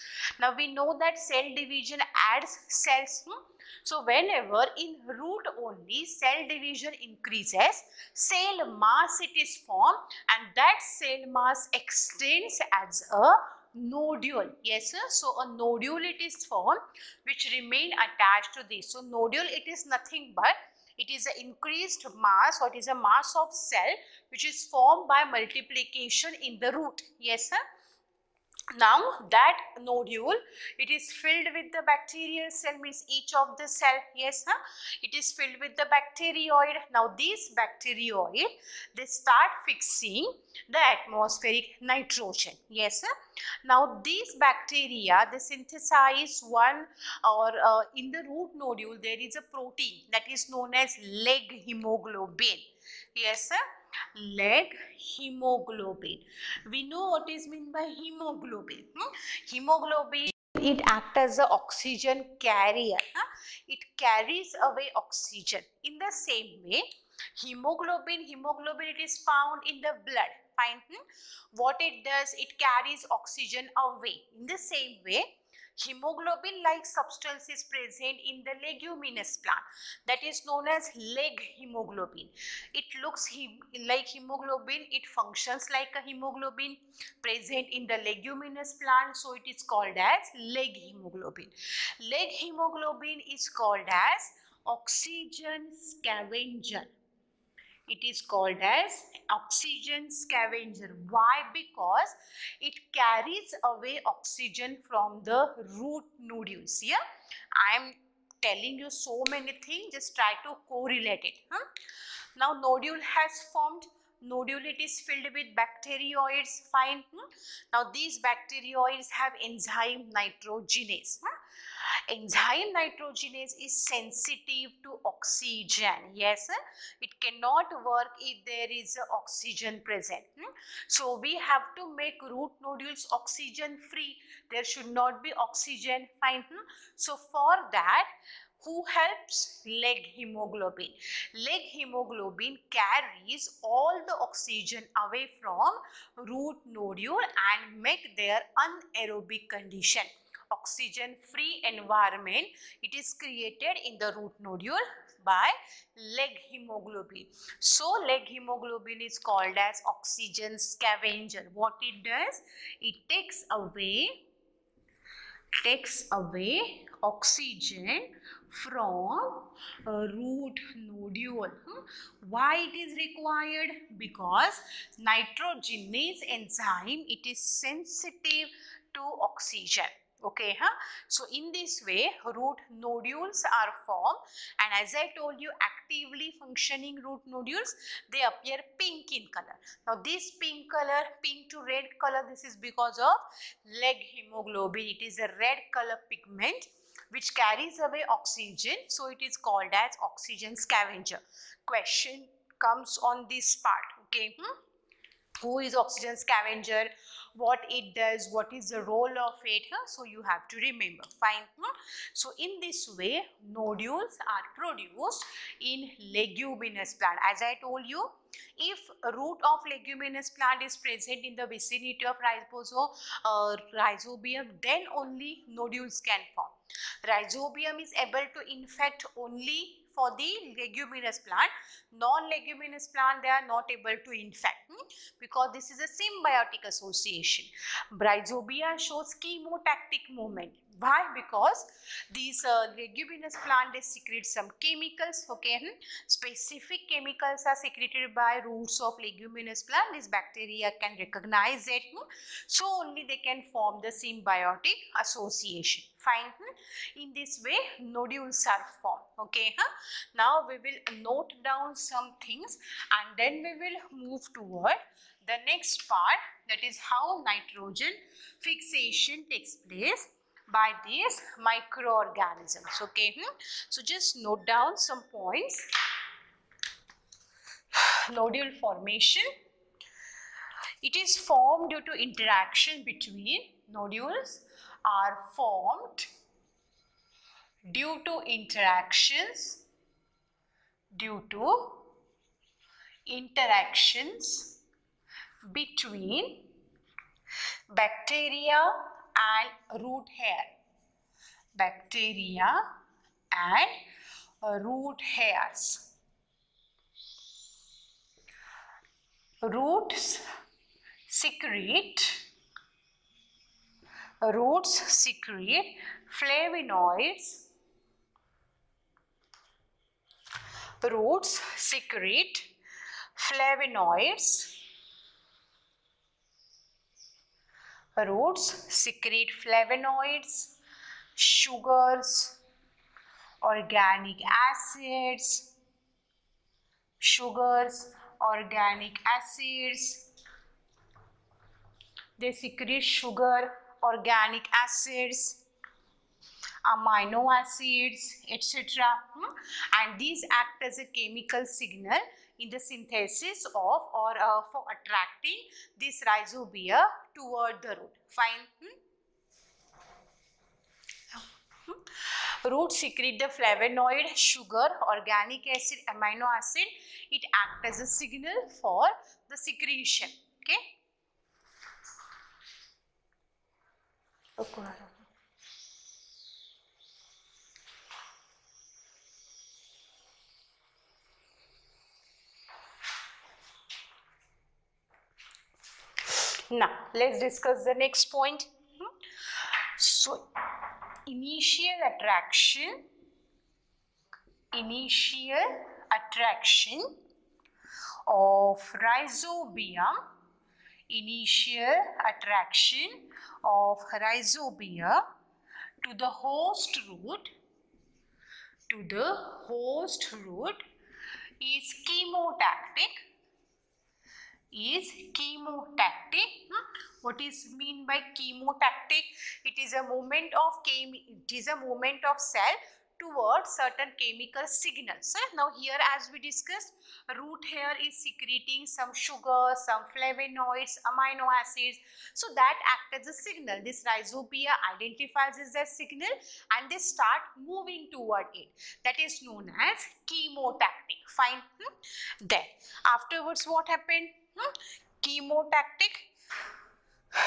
now we know that cell division adds cells hmm? so whenever in root only cell division increases cell mass it is formed and that cell mass extends as a nodule yes sir so a nodule it is formed which remain attached to this so nodule it is nothing but it is an increased mass or it is a mass of cell which is formed by multiplication in the root. Yes, sir? Now that nodule, it is filled with the bacterial cell means each of the cell, yes, huh? it is filled with the bacterioid. Now these bacterioid, they start fixing the atmospheric nitrogen, yes. Sir? Now these bacteria, they synthesize one or uh, in the root nodule, there is a protein that is known as leg hemoglobin, yes. Sir? Leg hemoglobin. We know what is meant by hemoglobin. Hmm? Hemoglobin it acts as an oxygen carrier. Huh? It carries away oxygen. In the same way, hemoglobin, hemoglobin it is found in the blood. Fine. Hmm? What it does, it carries oxygen away. In the same way, hemoglobin-like substance is present in the leguminous plant that is known as leg hemoglobin. It looks he like hemoglobin, it functions like a hemoglobin present in the leguminous plant so it is called as leg hemoglobin. Leg hemoglobin is called as oxygen scavenger it is called as oxygen scavenger. Why? Because it carries away oxygen from the root nodules. Yeah, I am telling you so many things. Just try to correlate it. Huh? Now nodule has formed nodule it is filled with bacteroids fine hmm? now these bacterioids have enzyme nitrogenase huh? Enzyme nitrogenase is sensitive to oxygen. Yes it cannot work if there is oxygen present. Hmm? so we have to make root nodules oxygen free. There should not be oxygen fine. Hmm? so for that who helps? Leg hemoglobin. Leg hemoglobin carries all the oxygen away from root nodule and make their anaerobic condition oxygen free environment. It is created in the root nodule by leg hemoglobin. So leg hemoglobin is called as oxygen scavenger. What it does it takes away takes away oxygen from a root nodule. Hmm? Why it is required? Because nitrogenase enzyme, it is sensitive to oxygen okay huh? So in this way root nodules are formed and as i told you actively functioning root nodules they appear pink in color. Now this pink color pink to red color this is because of leg hemoglobin. It is a red color pigment which carries away oxygen so it is called as oxygen scavenger. Question comes on this part okay hmm? Who is oxygen scavenger what it does what is the role of it huh? so you have to remember fine huh? so in this way nodules are produced in leguminous plant as i told you if root of leguminous plant is present in the vicinity of uh, rhizobium then only nodules can form rhizobium is able to infect only for the leguminous plant. Non-leguminous plant, they are not able to infect hmm? because this is a symbiotic association. Rhizobia shows chemotactic movement why? Because these uh, leguminous plant they secrete some chemicals okay? Hmm? specific chemicals are secreted by roots of leguminous plant. Bacteria can recognize it hmm? so only they can form the symbiotic association. Fine hmm? in this way nodules are formed okay? Now we will note down some things and then we will move toward the next part that is how nitrogen fixation takes place by these microorganisms okay? Hmm? so just note down some points. Nodule formation. It is formed due to interaction between nodules are formed due to interactions due to interactions between bacteria and root hair. Bacteria and uh, root hairs. Roots secrete roots secrete flavonoids roots secrete flavonoids Roots secrete flavonoids, sugars, organic acids, sugars, organic acids. They secrete sugar, organic acids, amino acids, etc. Hmm? And these act as a chemical signal in the synthesis of or uh, for attracting this rhizobia toward the root. Fine. Hmm? Hmm? Root secrete the flavonoid, sugar, organic acid, amino acid. It acts as a signal for the secretion. Okay. okay. Now, let's discuss the next point. So, initial attraction, initial attraction of rhizobium, initial attraction of rhizobia to the host root, to the host root is chemotactic is chemotactic hmm? what is mean by chemotactic it is a movement of chem it is a movement of cell towards certain chemical signals. Now here as we discussed, root hair is secreting some sugar, some flavonoids, amino acids. So that act as a signal. This rhizobia identifies as a signal and they start moving toward it. That is known as chemotactic. Fine. Hmm? Then afterwards what happened? Chemotactic.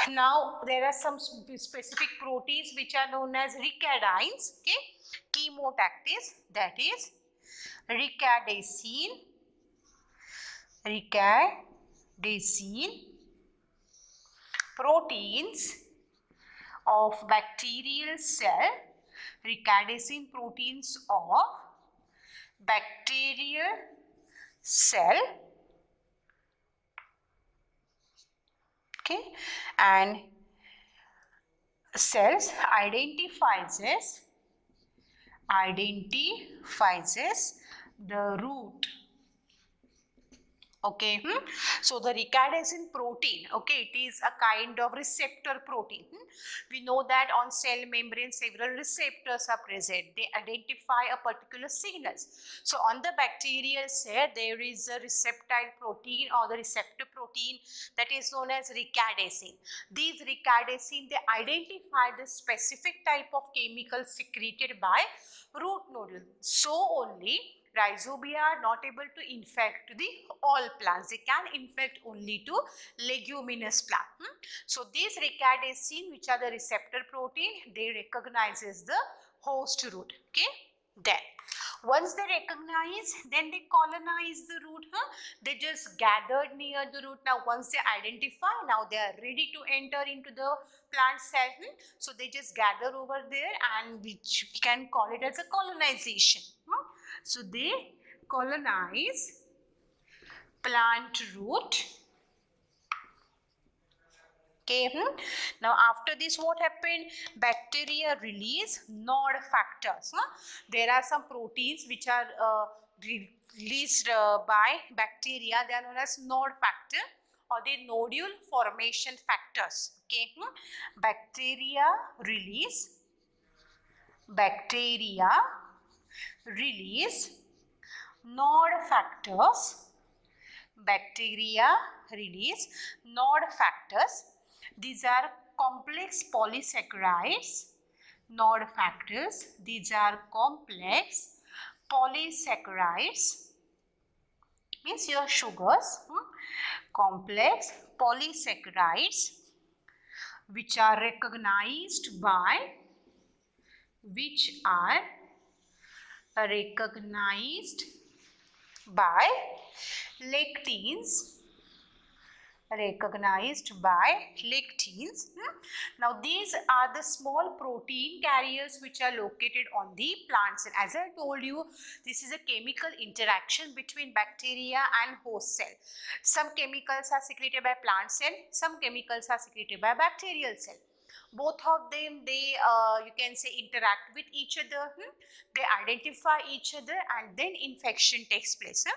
Now there are some specific proteins which are known as rhicadhesins okay? Chemotactis that is rhicadhesin rhicadhesin proteins of bacterial cell. Rhicadhesin proteins of bacterial cell okay? And cells identifies as identifies as the root okay hmm? so the rhicadhesin protein okay it is a kind of receptor protein hmm? we know that on cell membrane several receptors are present they identify a particular signals so on the bacterial cell there is a receptile protein or the receptor protein that is known as rhicadhesin these rhicadhesin they identify the specific type of chemical secreted by root nodule so only rhizobia are not able to infect the all plants. They can infect only to leguminous plant. Hmm? So these rhicadhesin which are the receptor protein they recognizes the host root. Okay. Then once they recognize then they colonize the root. Huh? They just gathered near the root. Now once they identify now they are ready to enter into the plant cell. Hmm? So they just gather over there and which we can call it as a colonization. Hmm? So they colonize plant root. Okay. Hmm? Now after this what happened? Bacteria release nod factors. Huh? There are some proteins which are uh, released uh, by bacteria. They are known as nod factor or the nodule formation factors. Okay. Hmm? Bacteria release bacteria release nod factors bacteria release nod factors these are complex polysaccharides nod factors these are complex polysaccharides means your sugars hmm? complex polysaccharides which are recognized by which are recognized by lectins recognized by lectins. Hmm? Now these are the small protein carriers which are located on the plant cell. As I told you, this is a chemical interaction between bacteria and host cell. Some chemicals are secreted by plant cell, some chemicals are secreted by bacterial cell both of them they uh, you can say interact with each other hmm? they identify each other and then infection takes place huh?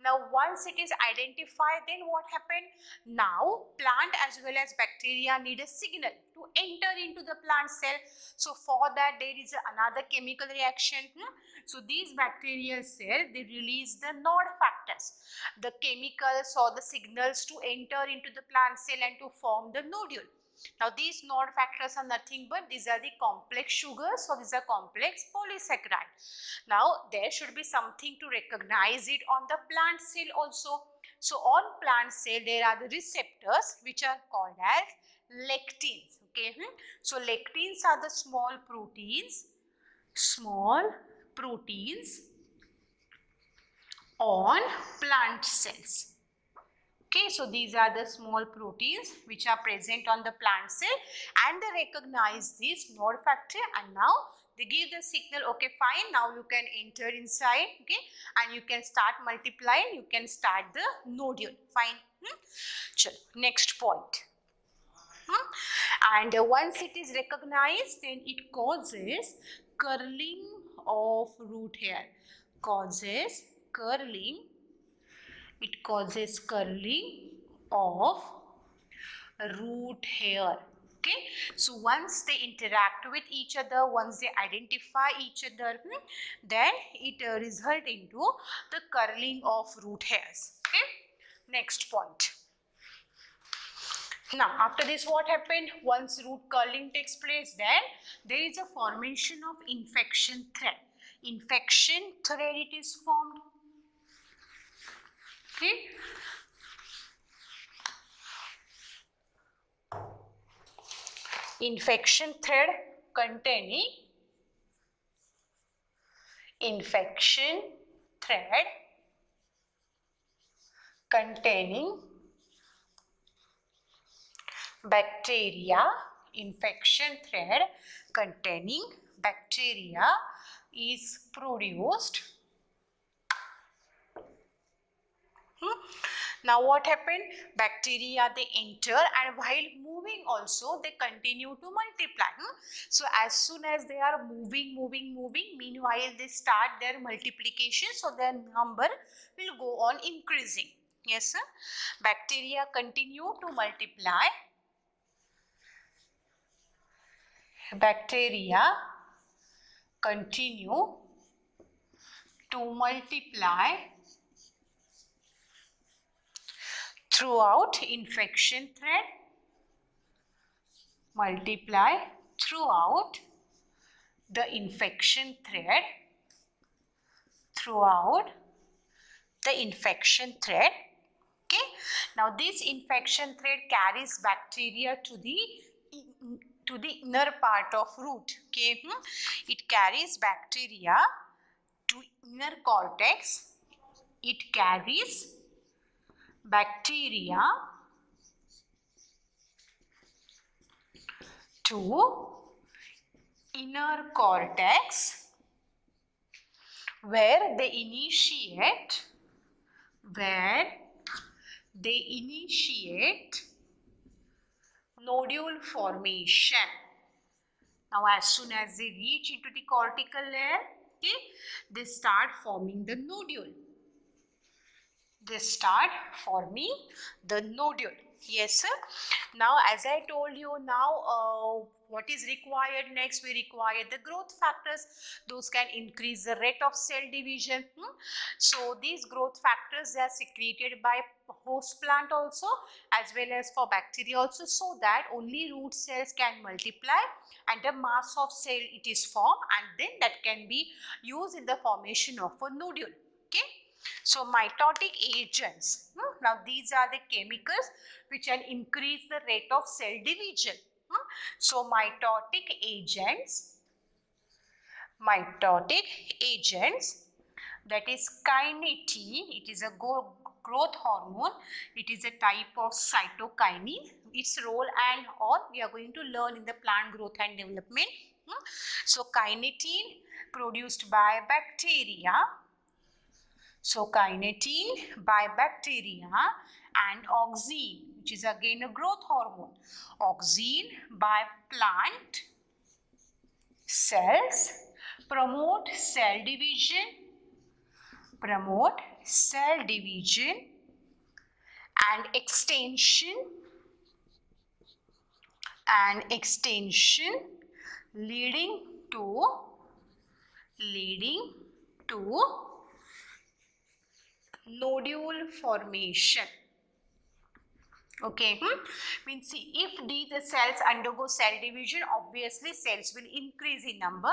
now once it is identified then what happened now plant as well as bacteria need a signal to enter into the plant cell so for that there is another chemical reaction hmm? so these bacterial cell they release the nod factors the chemicals or the signals to enter into the plant cell and to form the nodule now these nod factors are nothing but these are the complex sugars so these are complex polysaccharide. Now there should be something to recognize it on the plant cell also. So on plant cell there are the receptors which are called as lectins. Okay. Hmm? So lectins are the small proteins, small proteins on plant cells. Okay, so these are the small proteins which are present on the plant cell and they recognize this nod factor and now they give the signal okay fine now you can enter inside okay and you can start multiplying you can start the nodule fine hmm? Chalo, next point hmm? and uh, once it is recognized then it causes curling of root hair causes curling it causes curling of root hair okay? So once they interact with each other once they identify each other hmm, then it uh, result into the curling of root hairs okay? Next point. Now after this what happened? Once root curling takes place then there is a formation of infection thread. Infection thread it is formed ठीक infection thread containing infection thread containing bacteria infection thread containing bacteria is produced now what happened? Bacteria they enter and while moving also they continue to multiply hmm? so as soon as they are moving moving moving meanwhile they start their multiplication. So their number will go on increasing. Yes sir? Bacteria continue to multiply. Bacteria continue to multiply throughout infection thread multiply throughout the infection thread throughout the infection thread okay? Now this infection thread carries bacteria to the to the inner part of root okay? Hmm? it carries bacteria to inner cortex. It carries bacteria to inner cortex where they initiate where they initiate nodule formation. Now as soon as they reach into the cortical layer, okay, they start forming the nodule. They start forming the nodule. Yes, sir. Now as I told you now, uh, what is required next? We require the growth factors. Those can increase the rate of cell division. Hmm? So these growth factors, are secreted by host plant also as well as for bacteria also so that only root cells can multiply and a mass of cell it is formed and then that can be used in the formation of a nodule okay so mitotic agents hmm? now these are the chemicals which can increase the rate of cell division hmm? so mitotic agents mitotic agents that is kinetin it is a growth hormone. It is a type of cytokinin. Its role and all we are going to learn in the plant growth and development. Hmm? So kinetin produced by bacteria. So kinetin by bacteria and auxin which is again a growth hormone. Auxin by plant cells promote cell division promote cell division and extension and extension leading to leading to nodule formation. Okay. Hmm? means see if d the cells undergo cell division obviously cells will increase in number.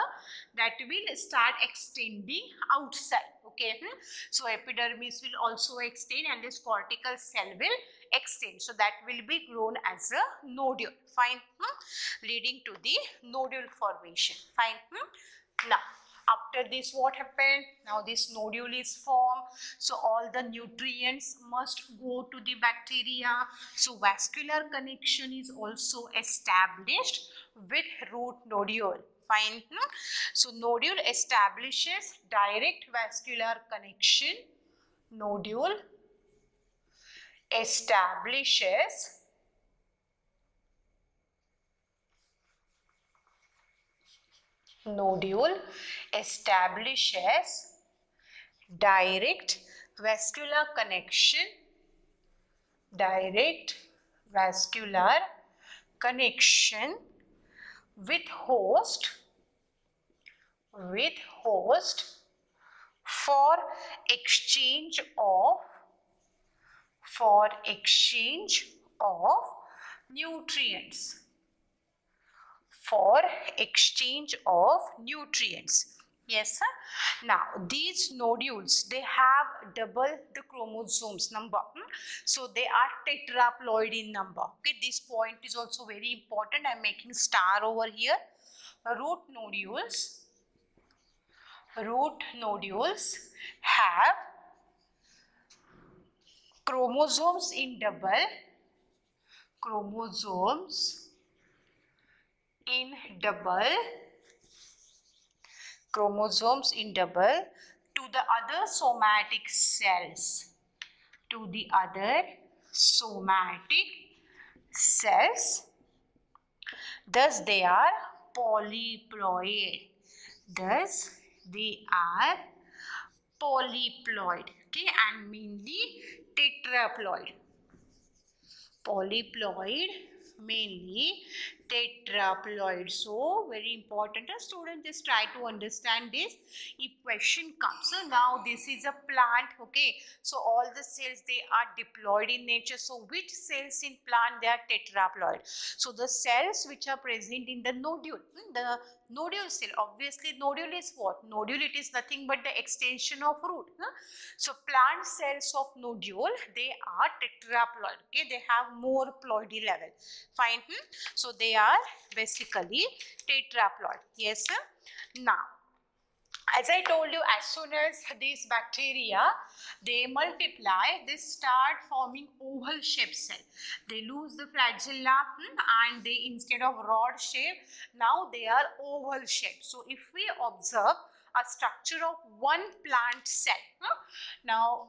That will start extending outside. Okay. Hmm? so epidermis will also extend and this cortical cell will extend. So that will be grown as a nodule. Fine. Hmm? leading to the nodule formation. Fine. Hmm? now after this what happened? Now this nodule is formed. So all the nutrients must go to the bacteria. So vascular connection is also established with root nodule. Fine no? so nodule establishes direct vascular connection. Nodule establishes nodule establishes direct vascular connection direct vascular connection with host with host for exchange of for exchange of nutrients for exchange of nutrients. Yes sir. Now these nodules they have double the chromosomes number hmm? so they are tetraploid in number. Okay this point is also very important. I'm making star over here. Root nodules root nodules have chromosomes in double chromosomes in double chromosomes in double to the other somatic cells to the other somatic cells. Thus they are polyploid. Thus they are polyploid okay and mainly tetraploid. Polyploid mainly tetraploid so very important a student just try to understand this. If question comes so now this is a plant okay? So all the cells they are diploid in nature. So which cells in plant they are tetraploid. So the cells which are present in the nodule hmm, the nodule cell obviously nodule is what? Nodule it is nothing but the extension of root huh? so plant cells of nodule they are tetraploid okay? They have more ploidy level. Fine hmm? so they are basically tetraploid. Yes sir? Now as I told you, as soon as these bacteria, they multiply, they start forming oval shaped cell. They lose the flagella hmm, and they instead of rod shape, now they are oval shape. So if we observe a structure of one plant cell, huh? now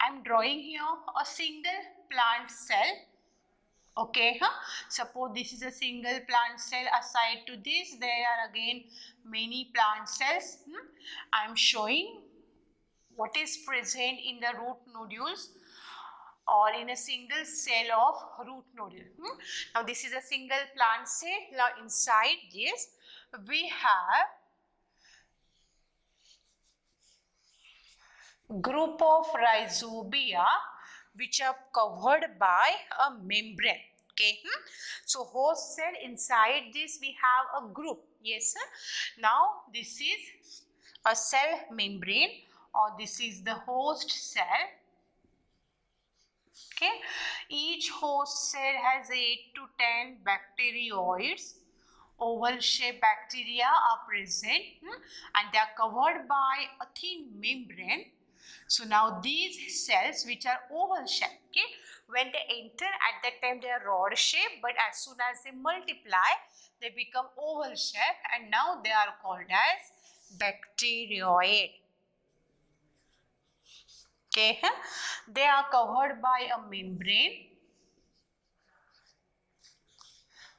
I'm drawing here a single plant cell okay huh? suppose this is a single plant cell aside to this there are again many plant cells hmm? i am showing what is present in the root nodules or in a single cell of root nodule hmm? now this is a single plant cell now inside this we have group of rhizobia which are covered by a membrane okay? Hmm? so host cell inside this we have a group yes sir. Now this is a cell membrane or this is the host cell okay? Each host cell has 8 to 10 bacteroids. Oval shaped bacteria are present hmm? and they are covered by a thin membrane so now these cells which are oval shaped, okay, when they enter at that time they are rod shaped but as soon as they multiply they become oval shape and now they are called as bacteroid. Okay, they are covered by a membrane.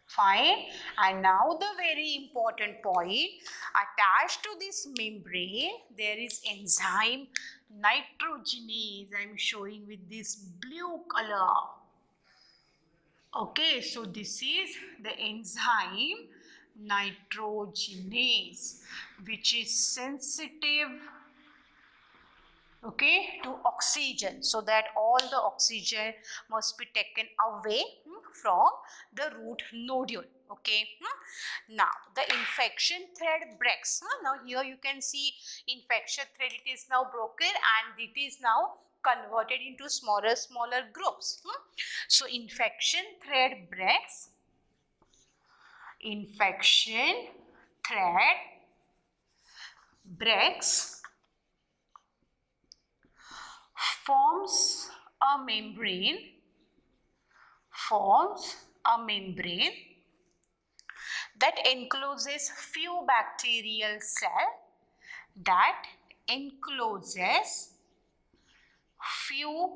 Fine. And now the very important point attached to this membrane there is enzyme nitrogenase I'm showing with this blue color. Okay, so this is the enzyme nitrogenase which is sensitive okay to oxygen so that all the oxygen must be taken away from the root nodule okay hmm? now the infection thread breaks now here you can see infection thread it is now broken and it is now converted into smaller smaller groups hmm? so infection thread breaks infection thread breaks forms a membrane forms a membrane that encloses few bacterial cell that encloses few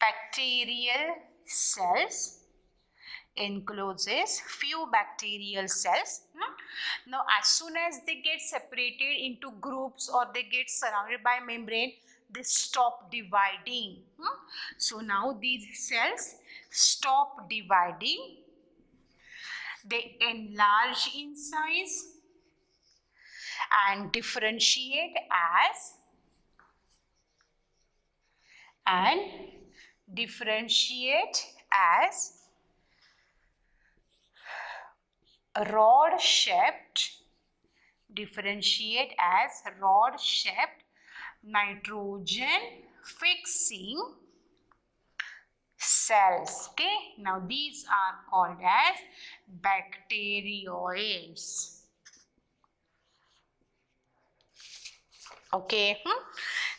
bacterial cells encloses few bacterial cells hmm? now as soon as they get separated into groups or they get surrounded by membrane they stop dividing. Hmm? So now these cells stop dividing. They enlarge in size and differentiate as and differentiate as rod shaped differentiate as rod shaped nitrogen fixing cells okay now these are called as bacteroids okay hmm?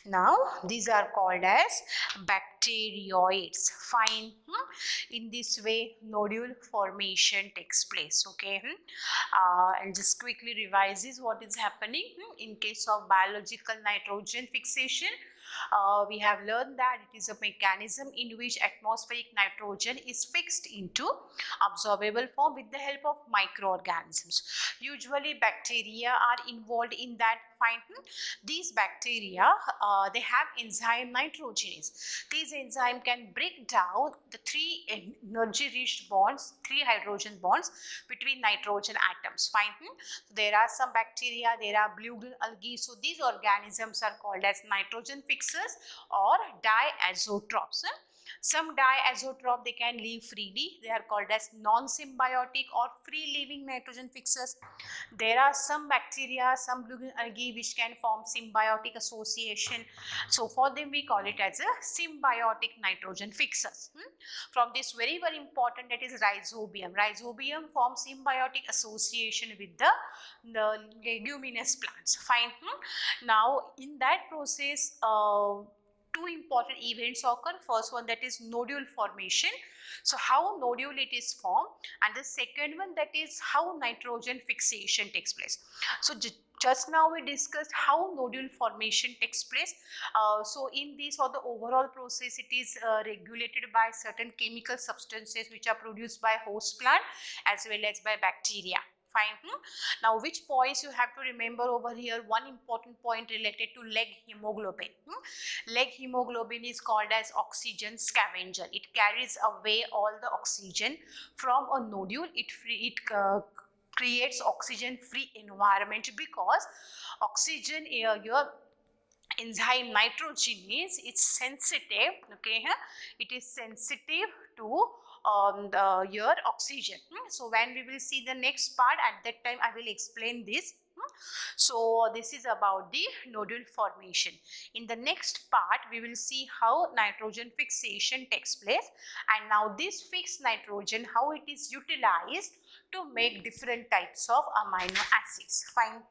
now these are called as bacteroids fine hmm? in this way nodule formation takes place okay hmm? uh, and just quickly revises what is happening hmm? in case of biological nitrogen fixation uh, we have learned that it is a mechanism in which atmospheric nitrogen is fixed into absorbable form with the help of microorganisms. Usually bacteria are involved in that fine. These bacteria, uh, they have enzyme nitrogenase. These enzyme can break down the three energy rich bonds, three hydrogen bonds between nitrogen atoms. Fine. So there are some bacteria, there are blue green algae. So these organisms are called as nitrogen fixers or diazotrophs. Some diazotroph they can live freely. They are called as non-symbiotic or free-living nitrogen fixers. There are some bacteria, some blue algae which can form symbiotic association. So for them we call it as a symbiotic nitrogen fixers. Hmm? From this very very important that is rhizobium. Rhizobium forms symbiotic association with the, the leguminous plants. Fine. Hmm? Now in that process uh, two important events occur. First one that is nodule formation. So how nodule it is formed and the second one that is how nitrogen fixation takes place. So just now we discussed how nodule formation takes place. Uh, so in this or the overall process it is uh, regulated by certain chemical substances which are produced by host plant as well as by bacteria fine hmm? now which points you have to remember over here one important point related to leg hemoglobin hmm? leghemoglobin is called as oxygen scavenger it carries away all the oxygen from a nodule it free, it uh, creates oxygen free environment because oxygen uh, your enzyme nitrogenase it's sensitive okay huh? it is sensitive to um, the your oxygen. Hmm? So when we will see the next part at that time I will explain this. Hmm? So this is about the nodule formation. In the next part we will see how nitrogen fixation takes place and now this fixed nitrogen how it is utilized to make different types of amino acids. Fine.